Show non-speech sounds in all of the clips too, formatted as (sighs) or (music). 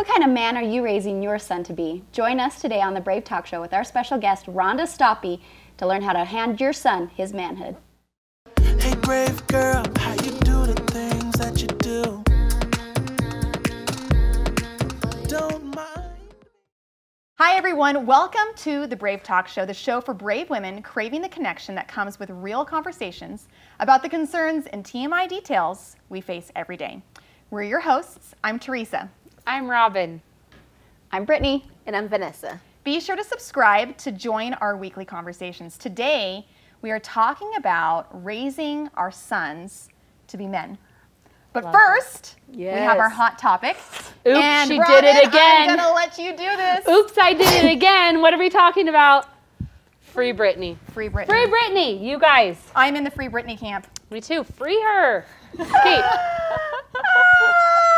What kind of man are you raising your son to be? Join us today on the Brave Talk Show with our special guest, Rhonda Stoppe, to learn how to hand your son his manhood. Hey, brave girl, how you do the things that you do? Don't mind. Hi, everyone. Welcome to the Brave Talk Show, the show for brave women craving the connection that comes with real conversations about the concerns and TMI details we face every day. We're your hosts. I'm Teresa. I'm Robin. I'm Brittany. And I'm Vanessa. Be sure to subscribe to join our weekly conversations. Today, we are talking about raising our sons to be men. But first, we have our Yes. hot topic. Oops, and she Robin, did it again. I'm gonna let you do this. Oops, I did it again. What are we talking about? Free Britney. Free Britney. Free Britney, you guys. I'm in the Free Britney camp. Me too. Free her. Okay. (laughs)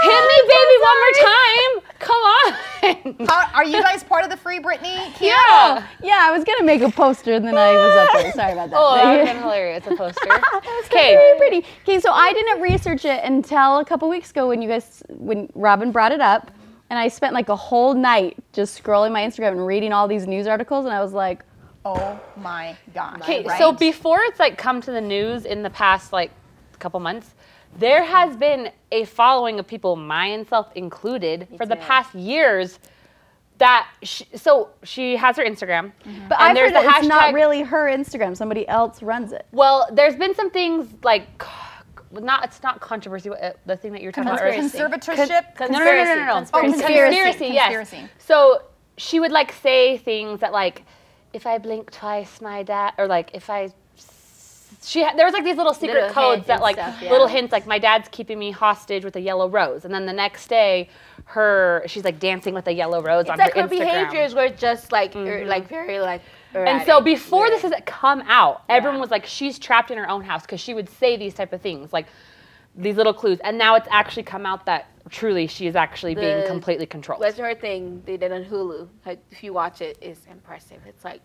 Hit me, baby, one more time. Come on. How, are you guys part of the Free Britney (laughs) camp? Yeah. Yeah, I was gonna make a poster and then I was up there. Sorry about that. Oh, that would have been hilarious. A (laughs) poster. Okay. Okay. Very pretty. Okay, so I didn't research it until a couple weeks ago when you guys, when Robin brought it up, and I spent like a whole night just scrolling my Instagram and reading all these news articles, and I was like, Oh my gosh. Okay, right? so before it's like come to the news in the past like couple months, there has been a following of people, myself included, for the too. past years. That she, so she has her Instagram, but I've there's heard a that it's not really her Instagram. Somebody else runs it. Well, there's been some things like not it's not controversy. uh, The thing that you're talking about. earlier. conservatorship. No, no, no, no, no, no. Oh, Conspiracy. Conspiracy, yes. Conspiracy. So she would like say things that like, if I blink twice, my dad, or like if I. She had, there was like these little secret Little codes that like stuff, yeah. little hints like my dad's keeping me hostage with a yellow rose and then the next day her she's like dancing with a yellow rose on It's like her her behaviors were just like, er, like very like. And so before Weird. this has come out, everyone Yeah. was like, she's trapped in her own house because she would say these type of things, like these little clues. And now it's actually come out that truly she is actually being completely controlled. What's her thing they did on Hulu? Like, if you watch it, it's impressive. It's like,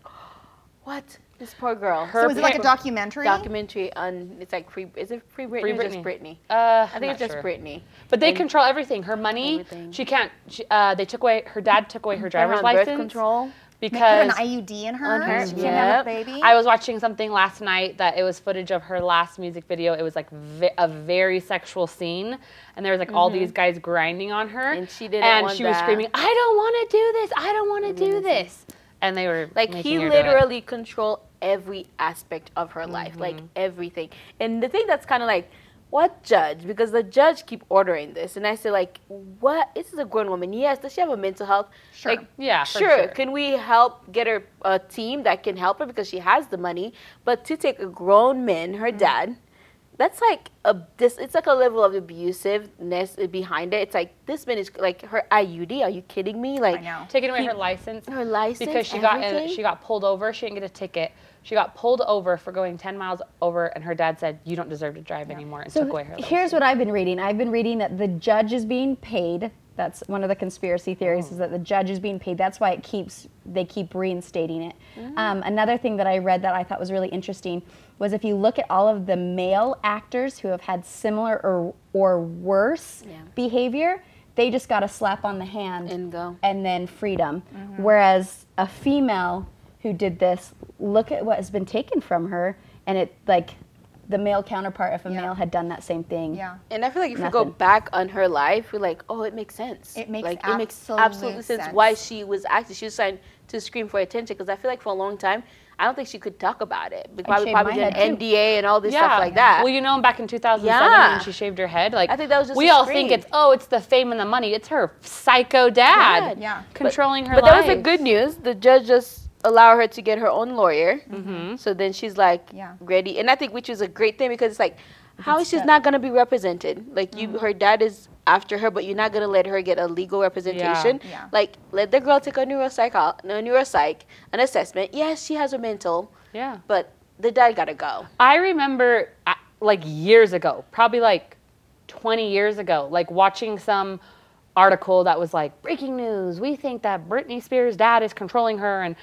what? This poor girl. Her So is it like a documentary? documentary on. It's like free. Is it free Britney Free or just Britney. Britney? Uh, I think it's just Britney. But they And- control everything. Her money, Everything. she can't. She, uh, they took away her dad took away her Put driver's license birth control. They put because an IUD in her. On her, She can't have a baby. I was watching something last night that it was footage of her last music video. It was like ve- a very sexual scene, and there was like all these guys grinding on her, And she didn't and want she was screaming, "I don't want to do this! I don't want to do this!" And they were Like he her do it. literally controlled every aspect of her life, like Mm-hmm. everything. And the thing that's kind of like, what judge? Because the judge keep ordering this, and I say like, what? This is a grown woman. Yes, does she have a mental health? Sure. Like, Yeah, sure. sure. Can we help get her a team that can help her because she has the money? But to take a grown man, her Mm-hmm. dad. That's like a this. It's like a level of abusiveness behind it. It's like this man is like her IUD. Are you kidding me? Like I know. taking away He- her license. her license, because she got uh, in, she got pulled over. She didn't get a ticket. She got pulled over for going 10 miles over, and her dad said, "You don't deserve to drive anymore," and So took away her. license. here's what I've been reading. I've been reading that the judge is being paid. That's one of the conspiracy theories is that the judge is being paid. That's why it keeps they keep reinstating it. Um, another thing that I read that I thought was really interesting was if you look at all of the male actors who have had similar or or worse Yeah. behavior, they just got a slap on the hand And go. and then freedom. Whereas a female who did this, look at what has been taken from her, and it like the male counterpart, if a Yeah. male had done that same thing. Yeah. And I feel like if you go back on her life, we're like, oh, it makes sense. It makes like it makes absolute absolute sense, sense. why she was acting. She was trying to scream for attention because I feel like for a long time, I don't think she could talk about it. But Probably, shaved probably my did an too. NDA and all this stuff like that. Well, you know, back in 2007 Yeah. when she shaved her head, like I think that was just we a all think it's oh, it's the fame and the money. It's her psycho dad, Dad. Yeah. controlling her but life. that was the good news. The judge just allowed her to get her own lawyer. Mm-hmm. So then she's like Yeah. ready, and I think which is a great thing because it's like, how is she not gonna be represented? Like you, her dad is after her, but you're not gonna let her get a legal representation. Yeah. Like let the girl take a neuropsych, uh, a neuropsych, an assessment. Yes, she has a mental, yeah. but the dad gotta go. I remember uh, like years ago, probably like 20 years ago, like watching some article that was like breaking news. We think that Britney Spears' dad is controlling her and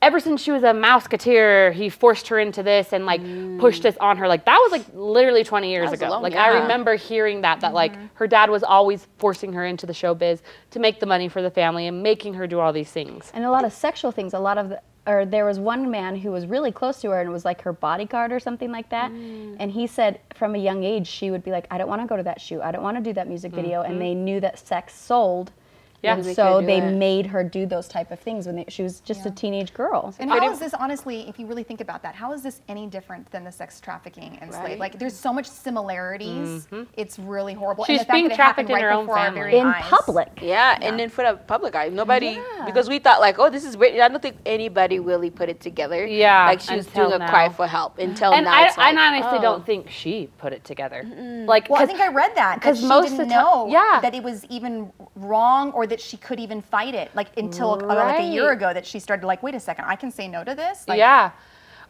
ever since she was a mouseketeer, he forced her into this and like pushed this on her. Like that was like literally 20 years Mm. ago. long- like I remember hearing that that like Mm-hmm. her dad was always forcing her into the showbiz to make the money for the family and making her do all these things. and a lot of sexual things. A lot of, the, or there was one man who was really close to her and was like her bodyguard or something like that. Mm. And he said from a young age she would be like, I don't want to go to that shoot. I don't want to do that music video. And they knew that sex sold. Yeah. And so they it. made her do those type of things when they, she was just a teenage girl. And how is this, honestly, if you really think about that, how is this any different than the sex trafficking and slave? Like, there's so much similarities. Mm-hmm. It's really horrible. She's and the fact being that it trafficked in right her own before our family. very in eyes. public. Yeah, and in front of public eye. Nobody, because we thought like, oh, this is Britney. I don't think anybody really put it together. Yeah, like she was until doing a cry for help until And now. I, it's like, I honestly oh. don't think she put it together. Like, Well, I 'cause- think I read that because 'cause she most didn't of the ti- know yeah. that it was even wrong or that she could even fight it. Like until uh, like a year ago, that she started like, wait a second, I can say no to this. Like, yeah.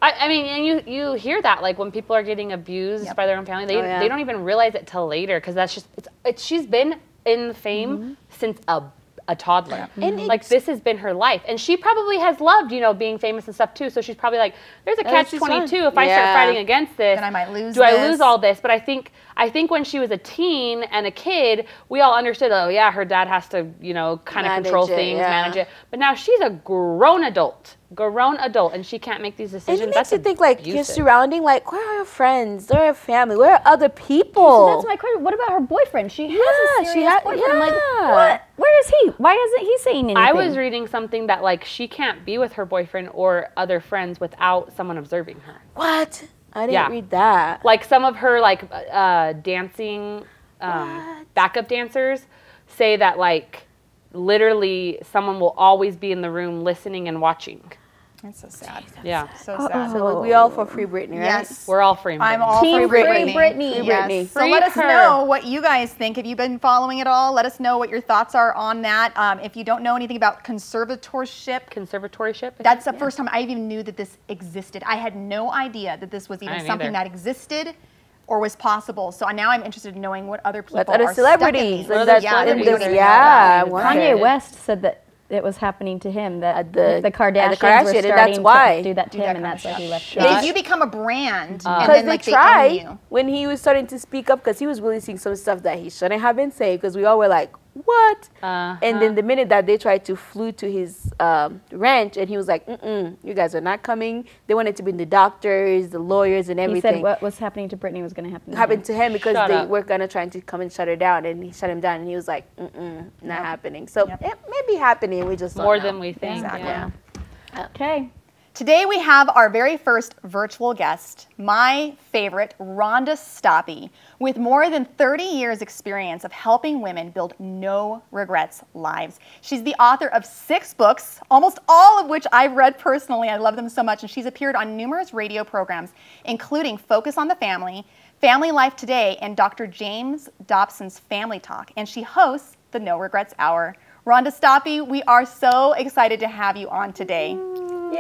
I, I mean, and you you hear that like when people are getting abused Yep. by their own family, they Oh, yeah. they don't even realize it till later because that's just it's, it's she's been in fame since a a toddler. And like this has been her life, and she probably has loved you know being famous and stuff too. So she's probably like, there's a catch this twenty two. If I start fighting against this, Then I might lose Do I lose all this? But I think I think when she was a teen and a kid, we all understood. Oh yeah, her dad has to you know kind of control it, things, yeah. manage it. But now she's a grown adult, grown adult, and she can't make these And decisions. it makes That's you think like abusive. you're surrounding like where are your friends? Where are your family? Where are other people? So that's my question. What about her boyfriend? She has Yeah, a she ha- boyfriend. I'm like, what? Where is he? Why isn't he saying anything? I was reading something that like she can't be with her boyfriend or other friends without someone observing her. what? I didn't Yeah. read that. Like some of her like uh, dancing um, backup dancers say that like literally someone will always be in the room listening and watching. It's so sad. Yeah, So sad. So we all for free Britney, right? Yes. we're all free. I'm all Team Free Britney. Britney. Free Yes. Britney. So Free let us her. know what you guys think. Have you been following it all? Let us know what your thoughts are on that. Um, if you don't know anything about conservatorship, Conservatorship? That's the first time I even knew that this existed. I had no idea that this was even something either. that existed or was possible. So now I'm interested in knowing what other people What other are stuck in celebrities? these. What And other that's yeah, what that it we celebrities is. wouldn't know Yeah, Kanye. West said that it was happening to him that At the- the, Kardashians the Kardashian, were starting that's why. to do that to Do him, that and that's of why he left. stuff. If you become a brand uh, and Because then they like they tried own you. when he was starting to speak up because he was releasing some stuff that he shouldn't have been saying because we all were like, what? Uh-huh. And then the minute that they tried to flew to his um, ranch and he was like, mm-mm, you guys are not coming. They wanted to bring the doctors, the lawyers, and everything. He said what was happening to Britney was going to happen. To happened him. to him because Shut they up. were gonna try to come and shut her down, and he shut him down, and he was like, "Mm-mm, not happening." So Yep. it may be happening. We just more know. than we think. Exactly. Yeah. Okay. Today we have our very first virtual guest, my favorite, Rhonda Stoppe, with more than 30 years experience of helping women build no regrets lives. She's the author of six books, almost all of which I've read personally. I love them so much. And she's appeared on numerous radio programs, including Focus on the Family, Family Life Today, and Dr. James Dobson's Family Talk. And she hosts the No Regrets Hour. Rhonda Stoppe, we are so excited to have you on today.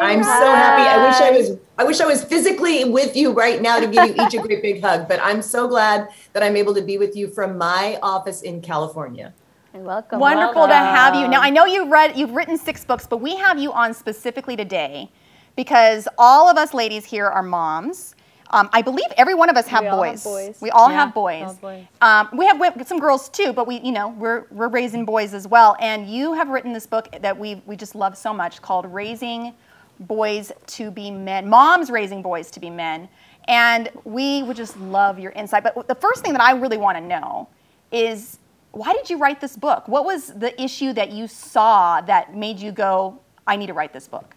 I'm so happy. I wish I was I wish I was physically with you right now to give you each a great big hug, but I'm so glad that I'm able to be with you from my office in California. You're welcome. Wonderful to have you. Now I know you read you've written six books, but we have you on specifically today because all of us ladies here are moms. Um, I believe every one of us have We all have boys. boys. We all Yeah, have boys. all boys. Um, we have some girls too, but we, you know, we're we're raising boys as well. And you have written this book that we we just love so much called "Raising Boys to Be Men." Moms raising boys to be men, and we would just love your insight. But the first thing that I really want to know is why did you write this book? What was the issue that you saw that made you go, "I need to write this book"?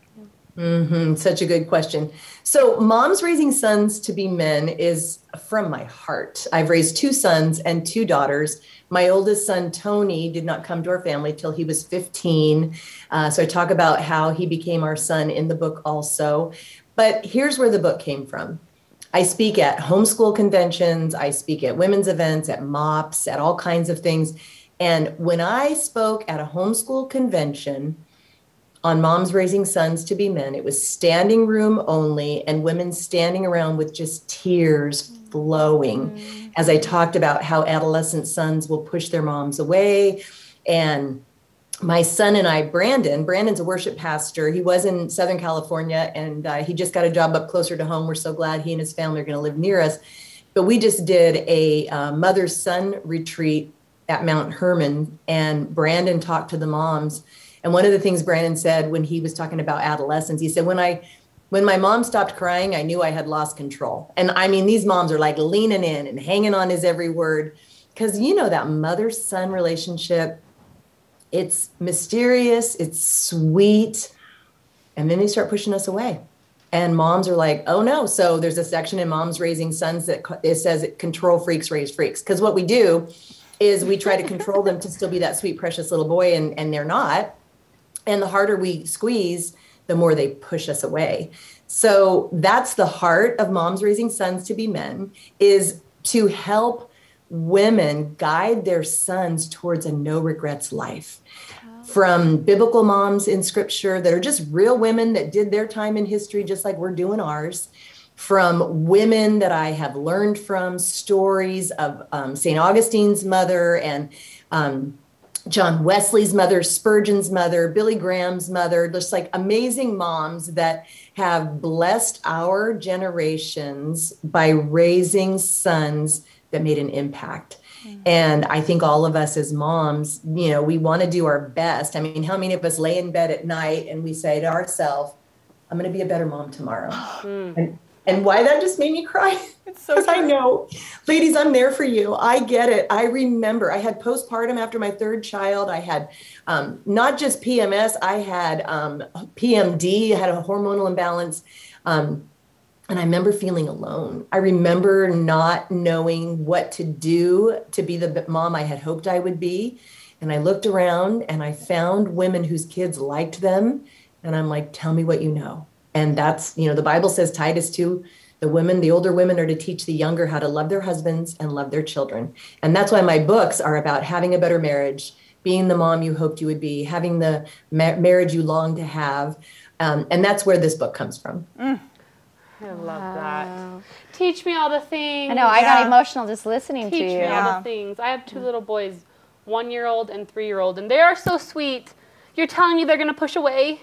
Mm, such a good question. So, Moms Raising Sons to Be Men is from my heart. I've raised two sons and two daughters. My oldest son, Tony, did not come to our family till he was 15. Uh, so, I talk about how he became our son in the book also. But here's where the book came from. I speak at homeschool conventions, I speak at women's events, at MOPS, at all kinds of things. And when I spoke at a homeschool convention, on Moms Raising Sons to Be Men. It was standing room only, and women standing around with just tears flowing as I talked about how adolescent sons will push their moms away and my son and I, Brandon, Brandon's a worship pastor. He was in Southern California and uh, he just got a job up closer to home. We're so glad he and his family are going to live near us. But we just did a uh, mother son retreat at Mount Hermon, and Brandon talked to the moms. And one of the things Brandon said when he was talking about adolescence, he said, When I when my mom stopped crying, I knew I had lost control. And I mean, these moms are like leaning in and hanging on his every word. Because you know that mother son relationship, it's mysterious, it's sweet. And then they start pushing us away and moms are like oh no so there's a section in moms raising sons that it says control freaks raise freaks because what we do is we try to control them to still be that sweet precious little boy and and they're not and the harder we squeeze the more they push us away. So that's the heart of moms raising sons to be men is to help women guide their sons towards a no regrets life. From biblical moms in scripture that are just real women that did their time in history just like we're doing ours. From women that i have learned from stories of um, st augustine's mother and um, john wesley's mother spurgeon's mother billy graham's mother just like amazing moms that have blessed our generations by raising sons that made an impact mm-hmm. and I think all of us as moms, you know, we want to do our best. I mean, how many of us lay in bed at night and we say to ourselves, I'm going to be a better mom tomorrow? Mm. and, and why that just made me cry. It's so (laughs) I know, ladies, I'm there for you. I get it. I remember I had postpartum after my third child. I had um, not just PMS, I had um, PMD, I had a hormonal imbalance. Um, and I remember feeling alone. I remember not knowing what to do to be the mom I had hoped I would be. And I looked around and I found women whose kids liked them. And I'm like, tell me what you know. And that's, you know, the Bible says, Titus 2, the women, the older women are to teach the younger how to love their husbands and love their children. And that's why my books are about having a better marriage, being the mom you hoped you would be, having the ma- marriage you long to have. Um, and that's where this book comes from. I love that. Teach me all the things. I know. I got emotional just listening Teach to me you. all the things. I have two little boys, one year old and three year old, and they are so sweet. You're telling me they're gonna push away?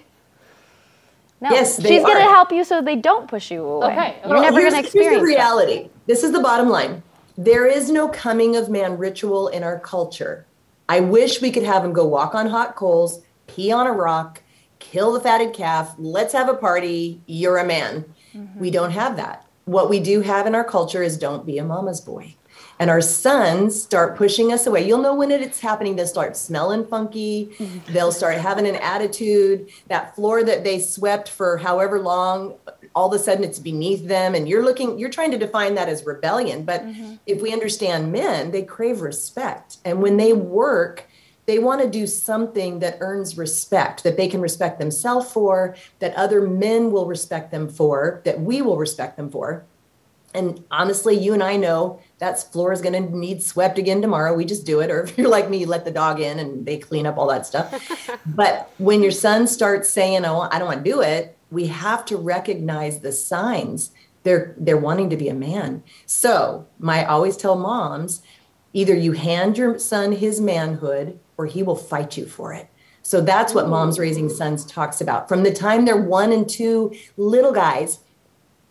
No, Yes, they she's gonna help you so they don't push you away. Okay, You're well, never gonna experience. here's experience the that. reality. This is the bottom line. There is no coming of man ritual in our culture. I wish we could have him go walk on hot coals, pee on a rock, kill the fatted calf. Let's have a party. You're a man. Mm-hmm. We don't have that. What we do have in our culture is don't be a mama's boy. And our sons start pushing us away. You'll know when it's happening. They'll start smelling funky. (laughs) They'll start having an attitude. That floor that they swept for however long, all of a sudden it's beneath them. And you're looking, you're trying to define that as rebellion. But mm-hmm. if we understand men, they crave respect. And when they work, they want to do something that earns respect, that they can respect themselves for, that other men will respect them for, that we will respect them for. And honestly, you and I know that floor is going to need swept again tomorrow. We just do it. Or if you're like me, you let the dog in and they clean up all that stuff. (laughs) but when your son starts saying, "Oh, I don't want to do it," we have to recognize the signs. They're they're wanting to be a man. So, my I always tell moms, either you hand your son his manhood or he will fight you for it. So that's what Moms Raising Sons talks about. From the time they're one and two little guys,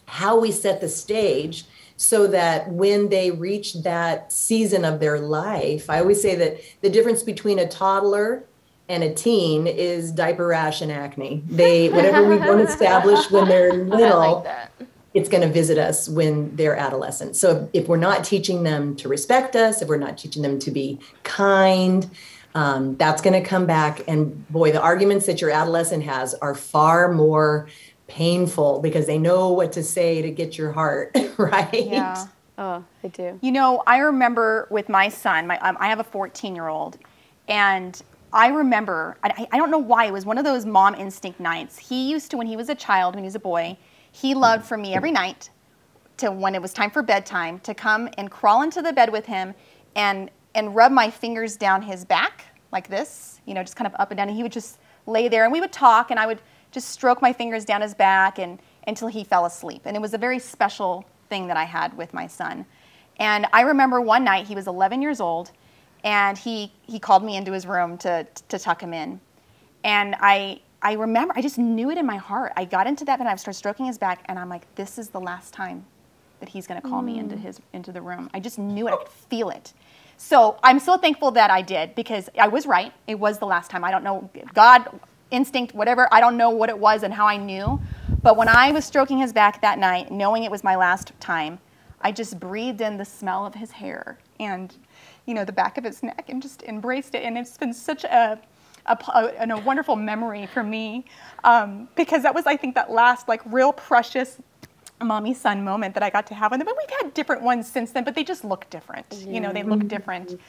how we set the stage so that when they reach that season of their life, I always say that the difference between a toddler and a teen is diaper rash and acne. They (laughs) whatever we don't establish when they're little, like it's going to visit us when they're adolescent. So if we're not teaching them to respect us, if we're not teaching them to be kind, um, that's going to come back. And boy, the arguments that your adolescent has are far more painful because they know what to say to get your heart (laughs) right. Yeah. Oh, I do. You know, I remember with my son, my, um, I have a 14 year old, and I remember, I, I don't know why, it was one of those mom instinct nights. He used to, when he was a child, when he was a boy, he loved for me every night to when it was time for bedtime to come and crawl into the bed with him and and rub my fingers down his back like this, you know, just kind of up and down. And he would just lay there and we would talk and I would just stroke my fingers down his back and until he fell asleep. And it was a very special thing that I had with my son. And I remember one night he was 11 years old and he he called me into his room to to tuck him in, and I I remember I just knew it in my heart. I got into that bed and I started stroking his back, and I'm like, this is the last time that he's going to call me into mm. his into the room. I just knew it. I could feel it. So I'm so thankful that I did because I was right. It was the last time. I don't know God instinct, whatever. I don't know what it was and how I knew. But when I was stroking his back that night, knowing it was my last time, I just breathed in the smell of his hair and, you know, the back of his neck and just embraced it. And it's been such a, a, a, and a wonderful memory for me um, because that was, I think, that last like real precious mommy son moment that I got to have with them. And we've had different ones since then, but they just look different. You know, they look different.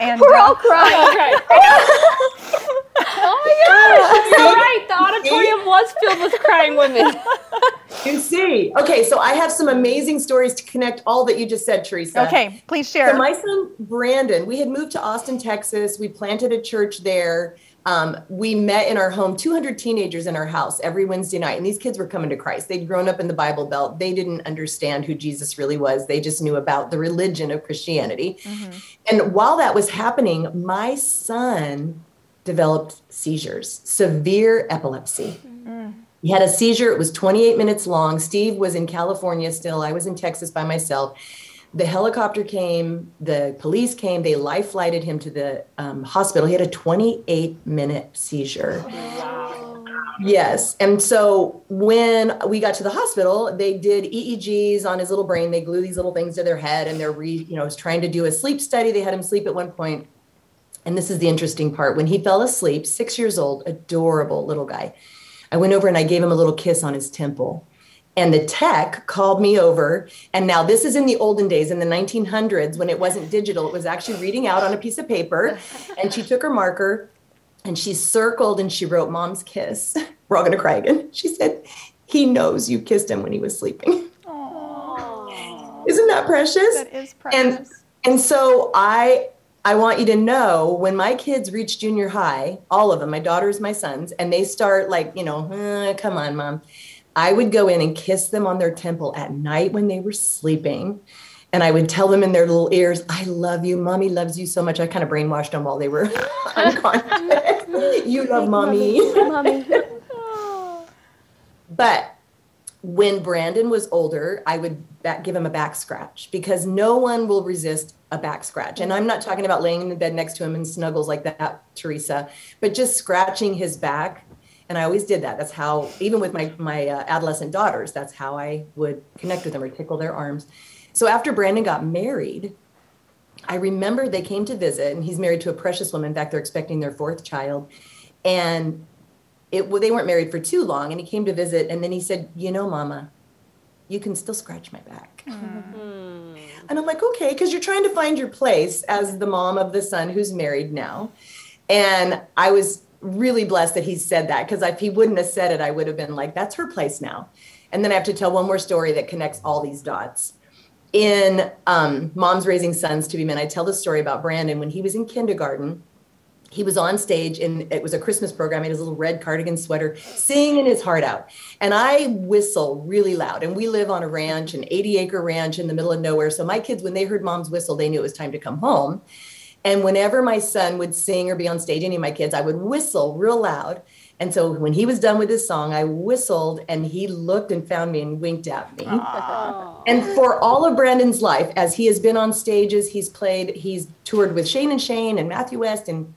And We're uh, all crying. (laughs) (laughs) Oh my gosh, (laughs) you're right. The auditorium was filled with crying women. (laughs) (laughs) You see. Okay, so I have some amazing stories to connect all that you just said, Teresa. okay, please share. So my son Brandon, we had moved to Austin, Texas. We planted a church there. Um, we met in our home, 200 teenagers in our house every Wednesday night, and these kids were coming to Christ. They'd grown up in the Bible Belt. They didn't understand who Jesus really was. They just knew about the religion of Christianity. And while that was happening, my son developed seizures, severe epilepsy. He had a seizure. It was 28 minutes long. Steve was in California still. I was in Texas by myself. The helicopter came, the police came, they life flighted him to the um, hospital. He had a 28 minute seizure. Wow. Yes. And so when we got to the hospital, they did EEGs on his little brain. They glue these little things to their head and they're re, you know, was trying to do a sleep study. They had him sleep at one point. And this is the interesting part. When he fell asleep, six years old, adorable little guy, I went over and I gave him a little kiss on his temple. And the tech called me over. And now this is in the olden days, in the 1900s, when it wasn't digital, it was actually reading out on a piece of paper. And she took her marker and she circled and she wrote mom's kiss. (laughs) We're all going to cry again. She said, he knows you kissed him when he was sleeping. (laughs) Isn't that precious? that is precious. And and so I I want you to know when my kids reach junior high, all of them, my daughters, my sons, and they start like, you know, "Uh, come on, mom. I would go in and kiss them on their temple at night when they were sleeping. And I would tell them in their little ears, I love you. Mommy loves you so much. I kind of brainwashed them while they were (laughs) unconscious. (laughs) you love mommy. (laughs) Mommy. But when Brandon was older, I would back, give him a back scratch because no one will resist a back scratch. And I'm not talking about laying in the bed next to him and snuggles like that, Teresa, but just scratching his back. And I always did that. That's how, even with my my uh, adolescent daughters, that's how I would connect with them or tickle their arms. So after Brandon got married, I remember they came to visit, and he's married to a precious woman. In fact, they're expecting their fourth child, and it well, they weren't married for too long. And he came to visit, and then he said, "You know, Mama, you can still scratch my back." And I'm like, "Okay," because you're trying to find your place as the mom of the son who's married now. And I was really blessed that he said that because if he wouldn't have said it, I would have been like, "That's her place now." And then I have to tell one more story that connects all these dots in um, Moms Raising Sons to Be Men, I tell the story about Brandon when he was in kindergarten. He was on stage and it was a Christmas program. He had his little red cardigan sweater, singing his heart out. And I whistle really loud. And we live on a ranch, an 80 acre ranch in the middle of nowhere. So my kids, when they heard mom's whistle, they knew it was time to come home. And whenever my son would sing or be on stage, any of my kids, I would whistle real loud. And so when he was done with his song, I whistled and he looked and found me and winked at me. And for all of Brandon's life, as he has been on stages, he's played, he's toured with Shane and Shane and Matthew West and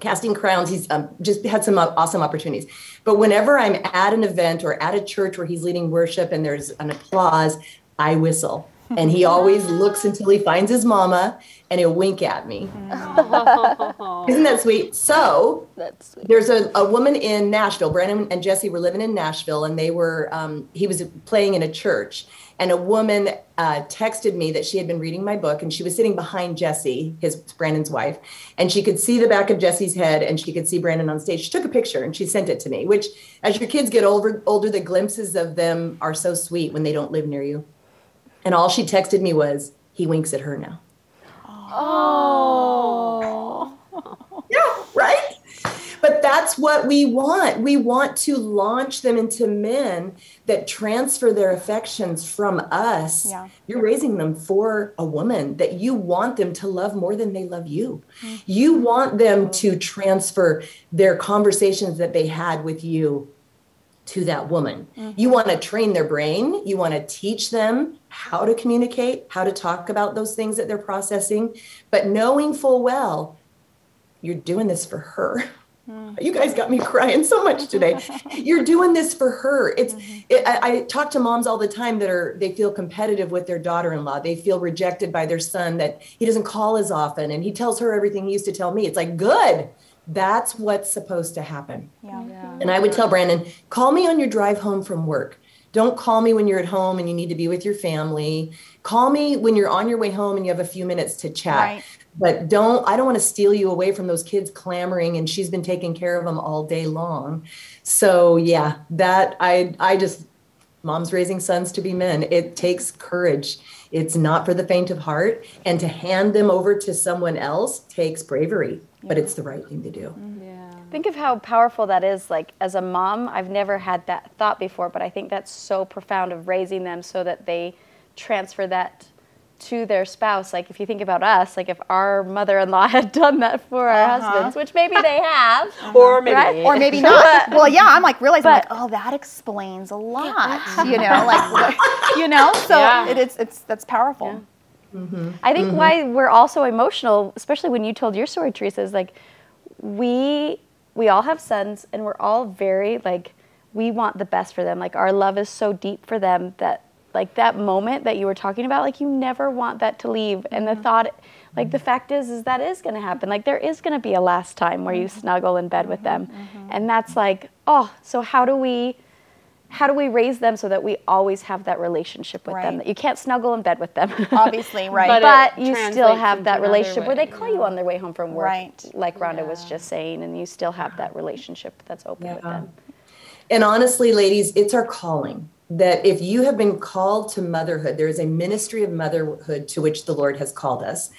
Casting Crowns. He's um, just had some uh, awesome opportunities. But whenever I'm at an event or at a church where he's leading worship and there's an applause, I whistle. And he always looks until he finds his mama and he'll wink at me. (laughs) Isn't that sweet? So That's sweet. there's a, a woman in Nashville. Brandon and Jesse were living in Nashville, and they were um, he was playing in a church. And a woman uh, texted me that she had been reading my book, and she was sitting behind Jesse, his Brandon's wife, and she could see the back of Jesse's head, and she could see Brandon on stage. She took a picture and she sent it to me. Which, as your kids get older, older, the glimpses of them are so sweet when they don't live near you. And all she texted me was, "He winks at her now." Oh. Yeah, right. But that's what we want. We want to launch them into men that transfer their affections from us. Yeah. You're raising them for a woman that you want them to love more than they love you. Mm-hmm. You want them to transfer their conversations that they had with you to that woman. Mm-hmm. You want to train their brain. You want to teach them how to communicate, how to talk about those things that they're processing, but knowing full well you're doing this for her. (laughs) Mm. You guys got me crying so much today. (laughs) You're doing this for her. It's. Mm-hmm. It, I, I talk to moms all the time that are they feel competitive with their daughter-in-law. They feel rejected by their son that he doesn't call as often, and he tells her everything he used to tell me. It's like good. That's what's supposed to happen. Yeah. Mm-hmm. And I would tell Brandon, call me on your drive home from work. Don't call me when you're at home and you need to be with your family. Call me when you're on your way home and you have a few minutes to chat. Right. But don't, I don't want to steal you away from those kids clamoring and she's been taking care of them all day long. So yeah, that I, I just, moms raising sons to be men. It takes courage. It's not for the faint of heart. And to hand them over to someone else takes bravery, but it's the right thing to do. Mm-hmm. Yeah. Think of how powerful that is. Like, as a mom, I've never had that thought before, but I think that's so profound of raising them so that they transfer that to their spouse. Like, if you think about us, like, if our mother in law (laughs) had done that for our Uh-huh. husbands, which maybe they (laughs) have, Or maybe Right? Or maybe not. (laughs) well, yeah, I'm like realizing But- like, oh, that explains a lot. You know, like you know, so Yeah. it is it's that's powerful. I think why we're all so emotional, especially when you told your story, Teresa, is like we we all have sons and we're all very like we want the best for them. Like our love is so deep for them that like that moment that you were talking about, like you never want that to leave. And the mm-hmm. thought like the fact is is that is gonna happen. Like there is gonna be a last time where you mm-hmm. snuggle in bed with them. Mm-hmm. And that's like, oh, so how do we how do we raise them so that we always have that relationship with them? Right. That you can't snuggle in bed with them. (laughs) Obviously, right. But but you still have that another relationship where they way, call you on their way home from work, Right. like Rhonda was just saying, and you still have that relationship that's open with them. And honestly, ladies, it's our calling that if you have been called to motherhood, there is a ministry of motherhood to which the Lord has called us.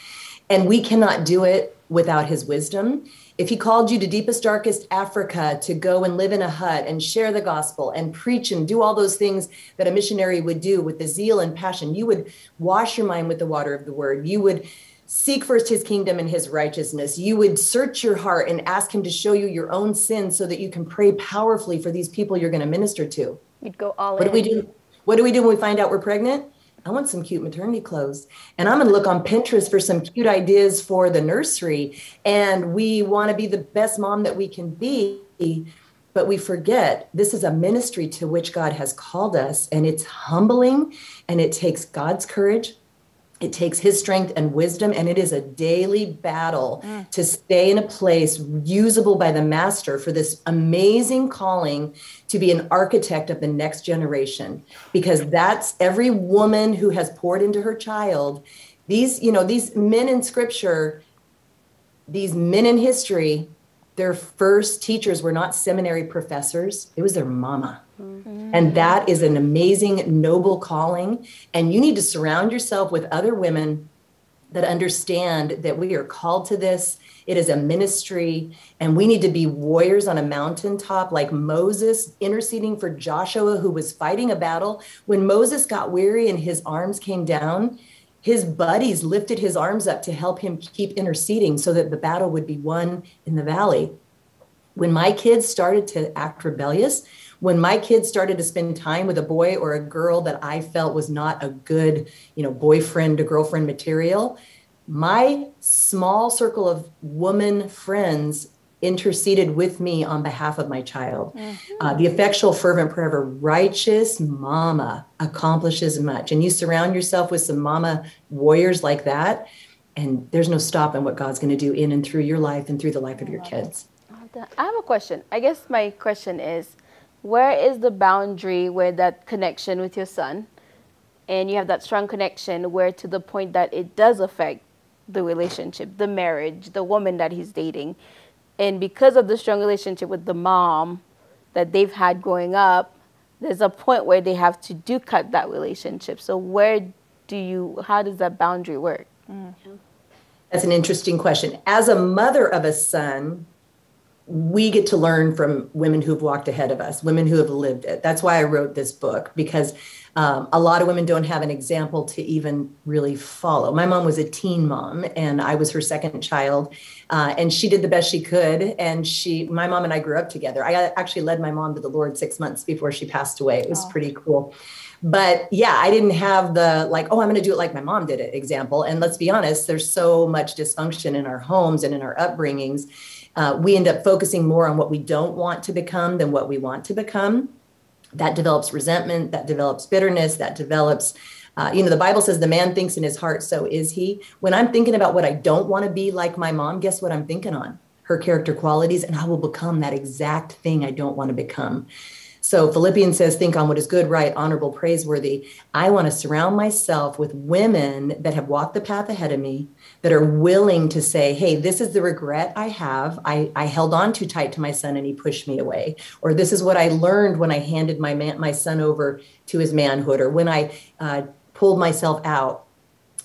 And we cannot do it without his wisdom. If he called you to deepest, darkest Africa to go and live in a hut and share the gospel and preach and do all those things that a missionary would do with the zeal and passion, you would wash your mind with the water of the word. You would seek first his kingdom and his righteousness. You would search your heart and ask him to show you your own sins so that you can pray powerfully for these people you're going to minister to. You'd go all What in. do we do? What do we do when we find out we're pregnant? I want some cute maternity clothes. And I'm going to look on Pinterest for some cute ideas for the nursery. And we want to be the best mom that we can be. But we forget this is a ministry to which God has called us. And it's humbling and it takes God's courage. It takes his strength and wisdom, and it is a daily battle mm. to stay in a place usable by the master for this amazing calling to be an architect of the next generation. Because that's every woman who has poured into her child. These, you know, these men in scripture, these men in history, their first teachers were not seminary professors, it was their mama. Mm-hmm. And that is an amazing, noble calling. And you need to surround yourself with other women that understand that we are called to this. It is a ministry, and we need to be warriors on a mountaintop like Moses interceding for Joshua, who was fighting a battle. When Moses got weary and his arms came down, his buddies lifted his arms up to help him keep interceding so that the battle would be won in the valley. When my kids started to act rebellious, when my kids started to spend time with a boy or a girl that I felt was not a good, you know, boyfriend to girlfriend material, my small circle of woman friends interceded with me on behalf of my child. Uh, the effectual, fervent prayer of a righteous mama accomplishes much. And you surround yourself with some mama warriors like that, and there's no stopping what God's going to do in and through your life and through the life of your kids. I have a question. I guess my question is where is the boundary where that connection with your son and you have that strong connection where to the point that it does affect the relationship, the marriage, the woman that he's dating. And because of the strong relationship with the mom that they've had growing up, there's a point where they have to do cut that relationship. So where do you how does that boundary work? Mm-hmm. That's an interesting question. As a mother of a son, we get to learn from women who've walked ahead of us, women who have lived it. That's why I wrote this book because um, a lot of women don't have an example to even really follow. My mom was a teen mom, and I was her second child, uh, and she did the best she could. And she, my mom and I grew up together. I actually led my mom to the Lord six months before she passed away. It was pretty cool. But yeah, I didn't have the like, oh, I'm going to do it like my mom did it example. And let's be honest, there's so much dysfunction in our homes and in our upbringings. Uh, we end up focusing more on what we don't want to become than what we want to become that develops resentment, that develops bitterness, that develops, uh, you know, the Bible says the man thinks in his heart, so is he. When I'm thinking about what I don't want to be like my mom, guess what I'm thinking on? Her character qualities, and I will become that exact thing I don't want to become. So Philippians says, think on what is good, right, honorable, praiseworthy. I want to surround myself with women that have walked the path ahead of me, that are willing to say, hey, this is the regret I have. I, I held on too tight to my son and he pushed me away. Or this is what I learned when I handed my man, my son over to his manhood, or when I uh, pulled myself out.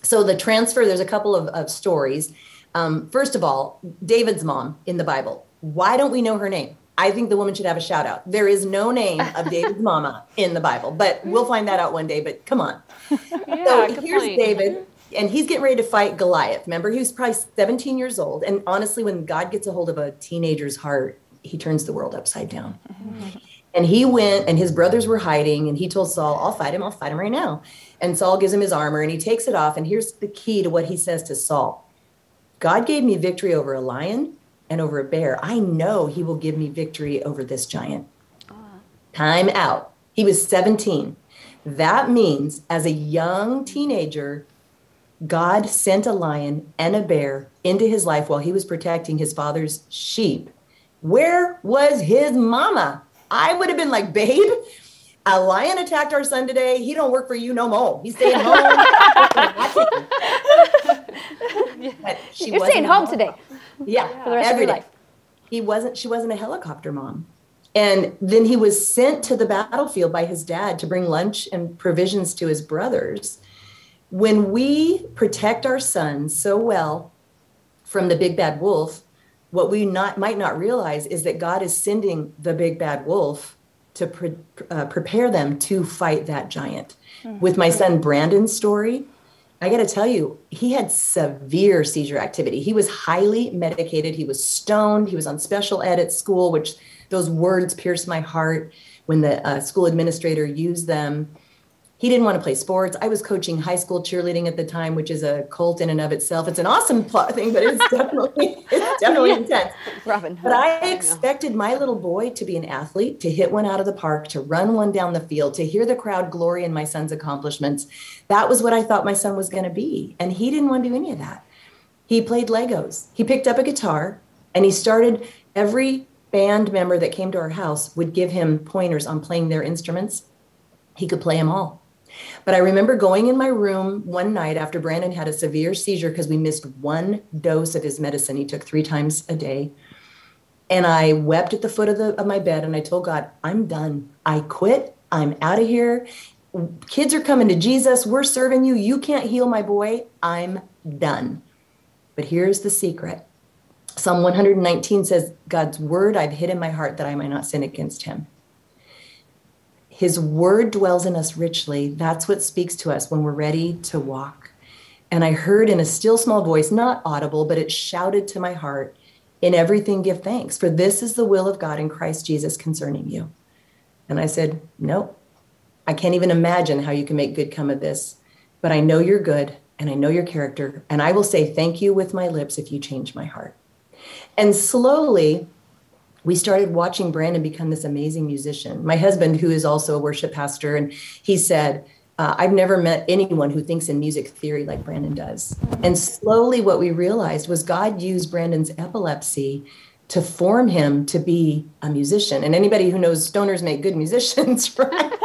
So the transfer, there's a couple of, of stories. Um, first of all, David's mom in the Bible. Why don't we know her name? I think the woman should have a shout out. There is no name of David's mama in the Bible, but we'll find that out one day. But come on. (laughs) Yeah, so here's point. David and he's getting ready to fight Goliath. Remember, he was probably 17 years old. And honestly, when God gets a hold of a teenager's heart, he turns the world upside down. Mm-hmm. And he went, and his brothers were hiding, and he told Saul, I'll fight him, I'll fight him right now. And Saul gives him his armor, and he takes it off. And here's the key to what he says to Saul God gave me victory over a lion and over a bear. I know he will give me victory over this giant. Time out. He was 17. That means as a young teenager, God sent a lion and a bear into his life while he was protecting his father's sheep. Where was his mama? I would have been like, babe, a lion attacked our son today. He don't work for you no more. He's staying home. (laughs) You're staying home today. Yeah, for the rest of your life. He wasn't. She wasn't a helicopter mom. And then he was sent to the battlefield by his dad to bring lunch and provisions to his brothers when we protect our sons so well from the big bad wolf, what we not might not realize is that God is sending the big bad wolf to pre- uh, prepare them to fight that giant. Mm-hmm. With my son Brandon's story, I got to tell you, he had severe seizure activity. He was highly medicated. He was stoned. He was on special ed at school, which those words pierced my heart when the uh, school administrator used them he didn't want to play sports. I was coaching high school cheerleading at the time, which is a cult in and of itself. It's an awesome plot thing, but it's (laughs) definitely it's (laughs) definitely yeah. intense. Robin. But I expected my little boy to be an athlete, to hit one out of the park, to run one down the field, to hear the crowd glory in my son's accomplishments. That was what I thought my son was going to be, and he didn't want to do any of that. He played Legos. He picked up a guitar, and he started every band member that came to our house would give him pointers on playing their instruments. He could play them all but I remember going in my room one night after Brandon had a severe seizure because we missed one dose of his medicine he took three times a day. And I wept at the foot of, the, of my bed and I told God, I'm done. I quit. I'm out of here. Kids are coming to Jesus. We're serving you. You can't heal my boy. I'm done. But here's the secret Psalm 119 says, God's word I've hid in my heart that I might not sin against him. His word dwells in us richly. That's what speaks to us when we're ready to walk. And I heard in a still small voice, not audible, but it shouted to my heart, In everything give thanks, for this is the will of God in Christ Jesus concerning you. And I said, Nope. I can't even imagine how you can make good come of this, but I know you're good and I know your character, and I will say thank you with my lips if you change my heart. And slowly, we started watching Brandon become this amazing musician. My husband, who is also a worship pastor, and he said, uh, I've never met anyone who thinks in music theory like Brandon does. And slowly, what we realized was God used Brandon's epilepsy to form him to be a musician. And anybody who knows stoners make good musicians, (laughs) right? (laughs)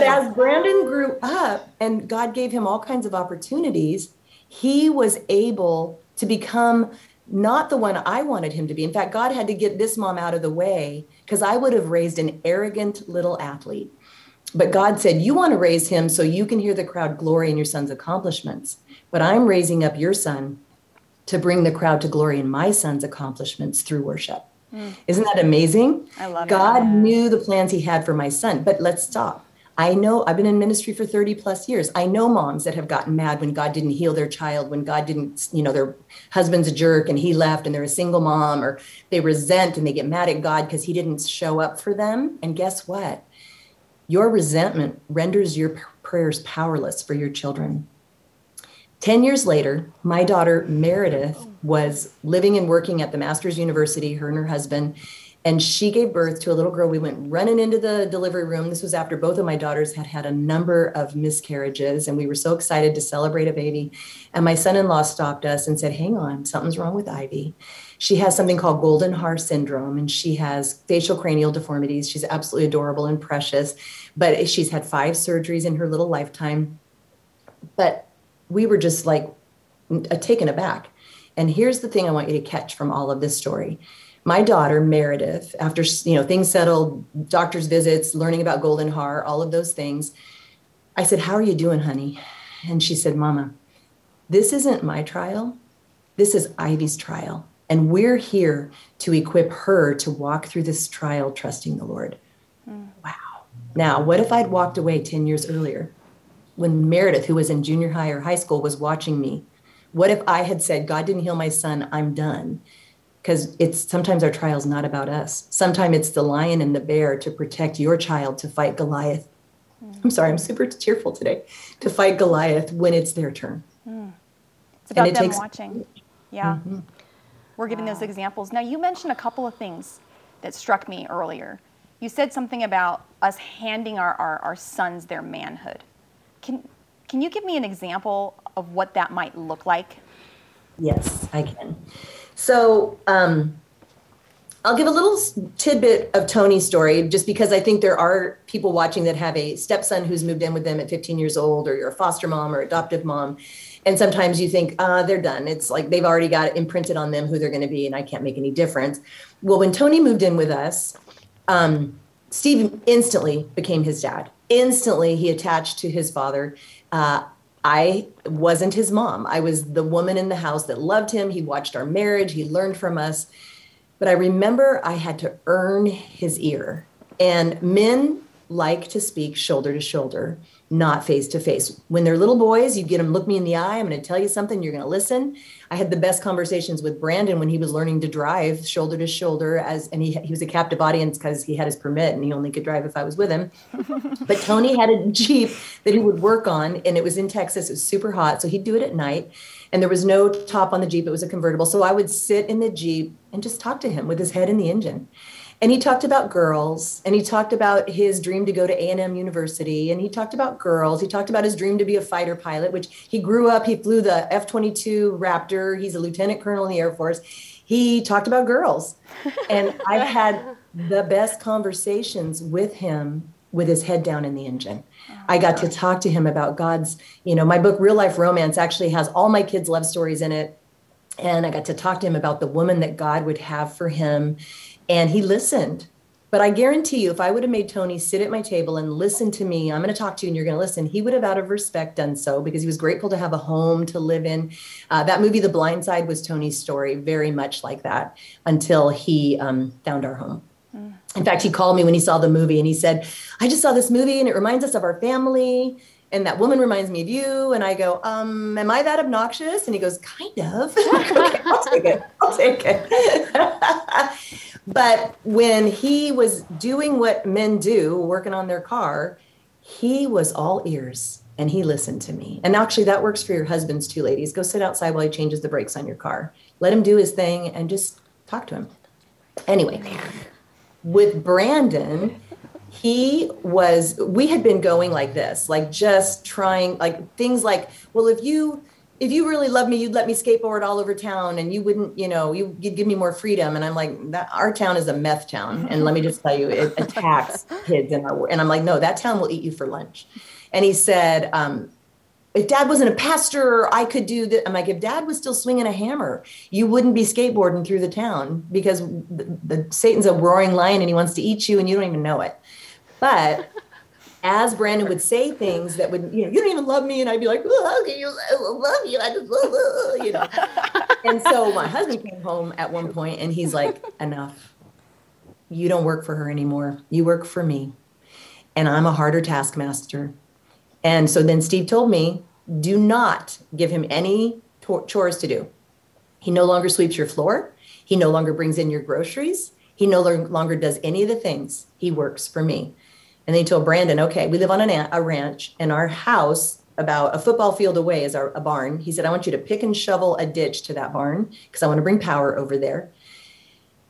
But as Brandon grew up and God gave him all kinds of opportunities, he was able to become not the one I wanted him to be. In fact, God had to get this mom out of the way because I would have raised an arrogant little athlete. But God said, You want to raise him so you can hear the crowd glory in your son's accomplishments. But I'm raising up your son to bring the crowd to glory in my son's accomplishments through worship. Mm. Isn't that amazing? I love it. God knew the plans he had for my son. But let's stop. I know I've been in ministry for 30 plus years. I know moms that have gotten mad when God didn't heal their child, when God didn't, you know, their husband's a jerk and he left and they're a single mom, or they resent and they get mad at God because he didn't show up for them. And guess what? Your resentment renders your prayers powerless for your children. 10 years later, my daughter Meredith oh. was living and working at the Masters University, her and her husband, and she gave birth to a little girl. We went running into the delivery room. This was after both of my daughters had had a number of miscarriages, and we were so excited to celebrate a baby. And my son in law stopped us and said, Hang on, something's wrong with Ivy. She has something called Goldenhar syndrome, and she has facial cranial deformities. She's absolutely adorable and precious, but she's had five surgeries in her little lifetime. But we were just like uh, taken aback. And here's the thing I want you to catch from all of this story. My daughter Meredith, after you know things settled, doctor's visits, learning about Goldenhar, all of those things, I said, "How are you doing, honey?" And she said, "Mama, this isn't my trial. This is Ivy's trial, and we're here to equip her to walk through this trial trusting the Lord." Hmm. Wow. Now, what if I'd walked away 10 years earlier? when Meredith, who was in junior high or high school, was watching me, what if I had said, God didn't heal my son, I'm done? Because it's sometimes our trial's not about us. Sometimes it's the lion and the bear to protect your child to fight Goliath. Hmm. I'm sorry, I'm super tearful today. To fight Goliath when it's their turn. Hmm. It's about it them takes- watching. Mm-hmm. Yeah. We're giving those ah. examples. Now, you mentioned a couple of things that struck me earlier. You said something about us handing our, our, our sons their manhood. Can, can you give me an example of what that might look like? Yes, I can. So um, I'll give a little tidbit of Tony's story just because I think there are people watching that have a stepson who's moved in with them at 15 years old, or you're a foster mom or adoptive mom. And sometimes you think, uh, they're done. It's like they've already got it imprinted on them who they're going to be, and I can't make any difference. Well, when Tony moved in with us, um, Steve instantly became his dad. Instantly, he attached to his father. Uh, I wasn't his mom. I was the woman in the house that loved him. He watched our marriage, he learned from us. But I remember I had to earn his ear. And men like to speak shoulder to shoulder, not face to face. When they're little boys, you get them look me in the eye. I'm going to tell you something. You're going to listen. I had the best conversations with Brandon when he was learning to drive shoulder to shoulder as and he, he was a captive audience because he had his permit and he only could drive if I was with him. (laughs) but Tony had a Jeep that he would work on and it was in Texas. It was super hot. So he'd do it at night. And there was no top on the Jeep. It was a convertible. So I would sit in the Jeep and just talk to him with his head in the engine. And he talked about girls and he talked about his dream to go to A&M University and he talked about girls. He talked about his dream to be a fighter pilot, which he grew up, he flew the F-22 Raptor. He's a lieutenant colonel in the Air Force. He talked about girls. (laughs) And I've had the best conversations with him with his head down in the engine. I got to talk to him about God's, you know, my book Real Life Romance actually has all my kids' love stories in it. And I got to talk to him about the woman that God would have for him. And he listened. But I guarantee you, if I would have made Tony sit at my table and listen to me, I'm going to talk to you and you're going to listen, he would have, out of respect, done so because he was grateful to have a home to live in. Uh, that movie, The Blind Side, was Tony's story, very much like that until he um, found our home. In fact, he called me when he saw the movie and he said, I just saw this movie and it reminds us of our family. And that woman reminds me of you. And I go, um, am I that obnoxious? And he goes, kind of. okay, (laughs) I'll take it. I'll take it. (laughs) but when he was doing what men do, working on their car, he was all ears and he listened to me. And actually, that works for your husbands too, ladies. Go sit outside while he changes the brakes on your car. Let him do his thing and just talk to him. Anyway, with Brandon, he was, we had been going like this, like just trying, like things like, well, if you, if you really love me, you'd let me skateboard all over town and you wouldn't, you know, you, you'd give me more freedom. And I'm like, that our town is a meth town. And let me just tell you, it (laughs) attacks kids in our, and I'm like, no, that town will eat you for lunch. And he said, um, if dad wasn't a pastor, I could do that. I'm like, if dad was still swinging a hammer, you wouldn't be skateboarding through the town because the, the Satan's a roaring lion and he wants to eat you and you don't even know it. But as Brandon would say things that would, you know, you don't even love me. And I'd be like, oh, can you I love you? I just love you, you know. (laughs) and so my husband came home at one point and he's like, enough. You don't work for her anymore. You work for me. And I'm a harder taskmaster. And so then Steve told me, do not give him any to- chores to do. He no longer sweeps your floor. He no longer brings in your groceries. He no longer does any of the things. He works for me. And then he told Brandon, okay, we live on an, a ranch, and our house, about a football field away, is our, a barn. He said, I want you to pick and shovel a ditch to that barn because I want to bring power over there.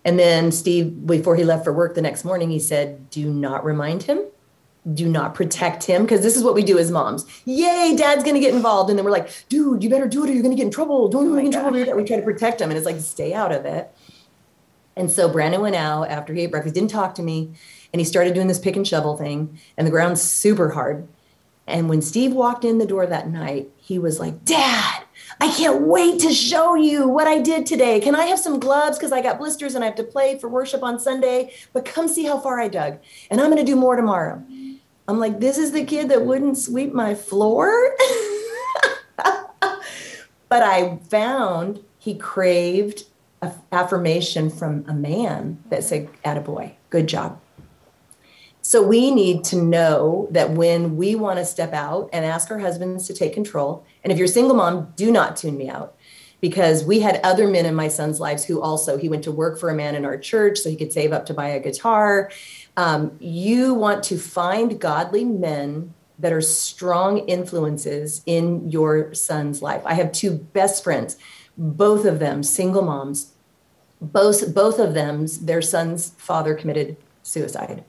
And then Steve, before he left for work the next morning, he said, Do not remind him. Do not protect him because this is what we do as moms. Yay, dad's going to get involved. And then we're like, dude, you better do it or you're going to get in trouble. Don't oh get in trouble. We try to protect him. And it's like, stay out of it. And so Brandon went out after he ate breakfast, didn't talk to me and he started doing this pick and shovel thing and the ground's super hard. And when steve walked in the door that night he was like dad i can't wait to show you what i did today. Can i have some gloves? Because i got blisters and i have to play for worship on sunday but come see how far i dug. And i'm going to do more tomorrow. I'm like this is the kid that wouldn't sweep my floor? (laughs) But i found he craved affirmation from a man that said attaboy good job so we need to know that when we want to step out and ask our husbands to take control, and if you're single mom, do not tune me out because we had other men in my son's lives who also he went to work for a man in our church so he could save up to buy a guitar. Um, you want to find godly men that are strong influences in your son's life. I have two best friends, both of them single moms. Both both of them, their son's father committed suicide.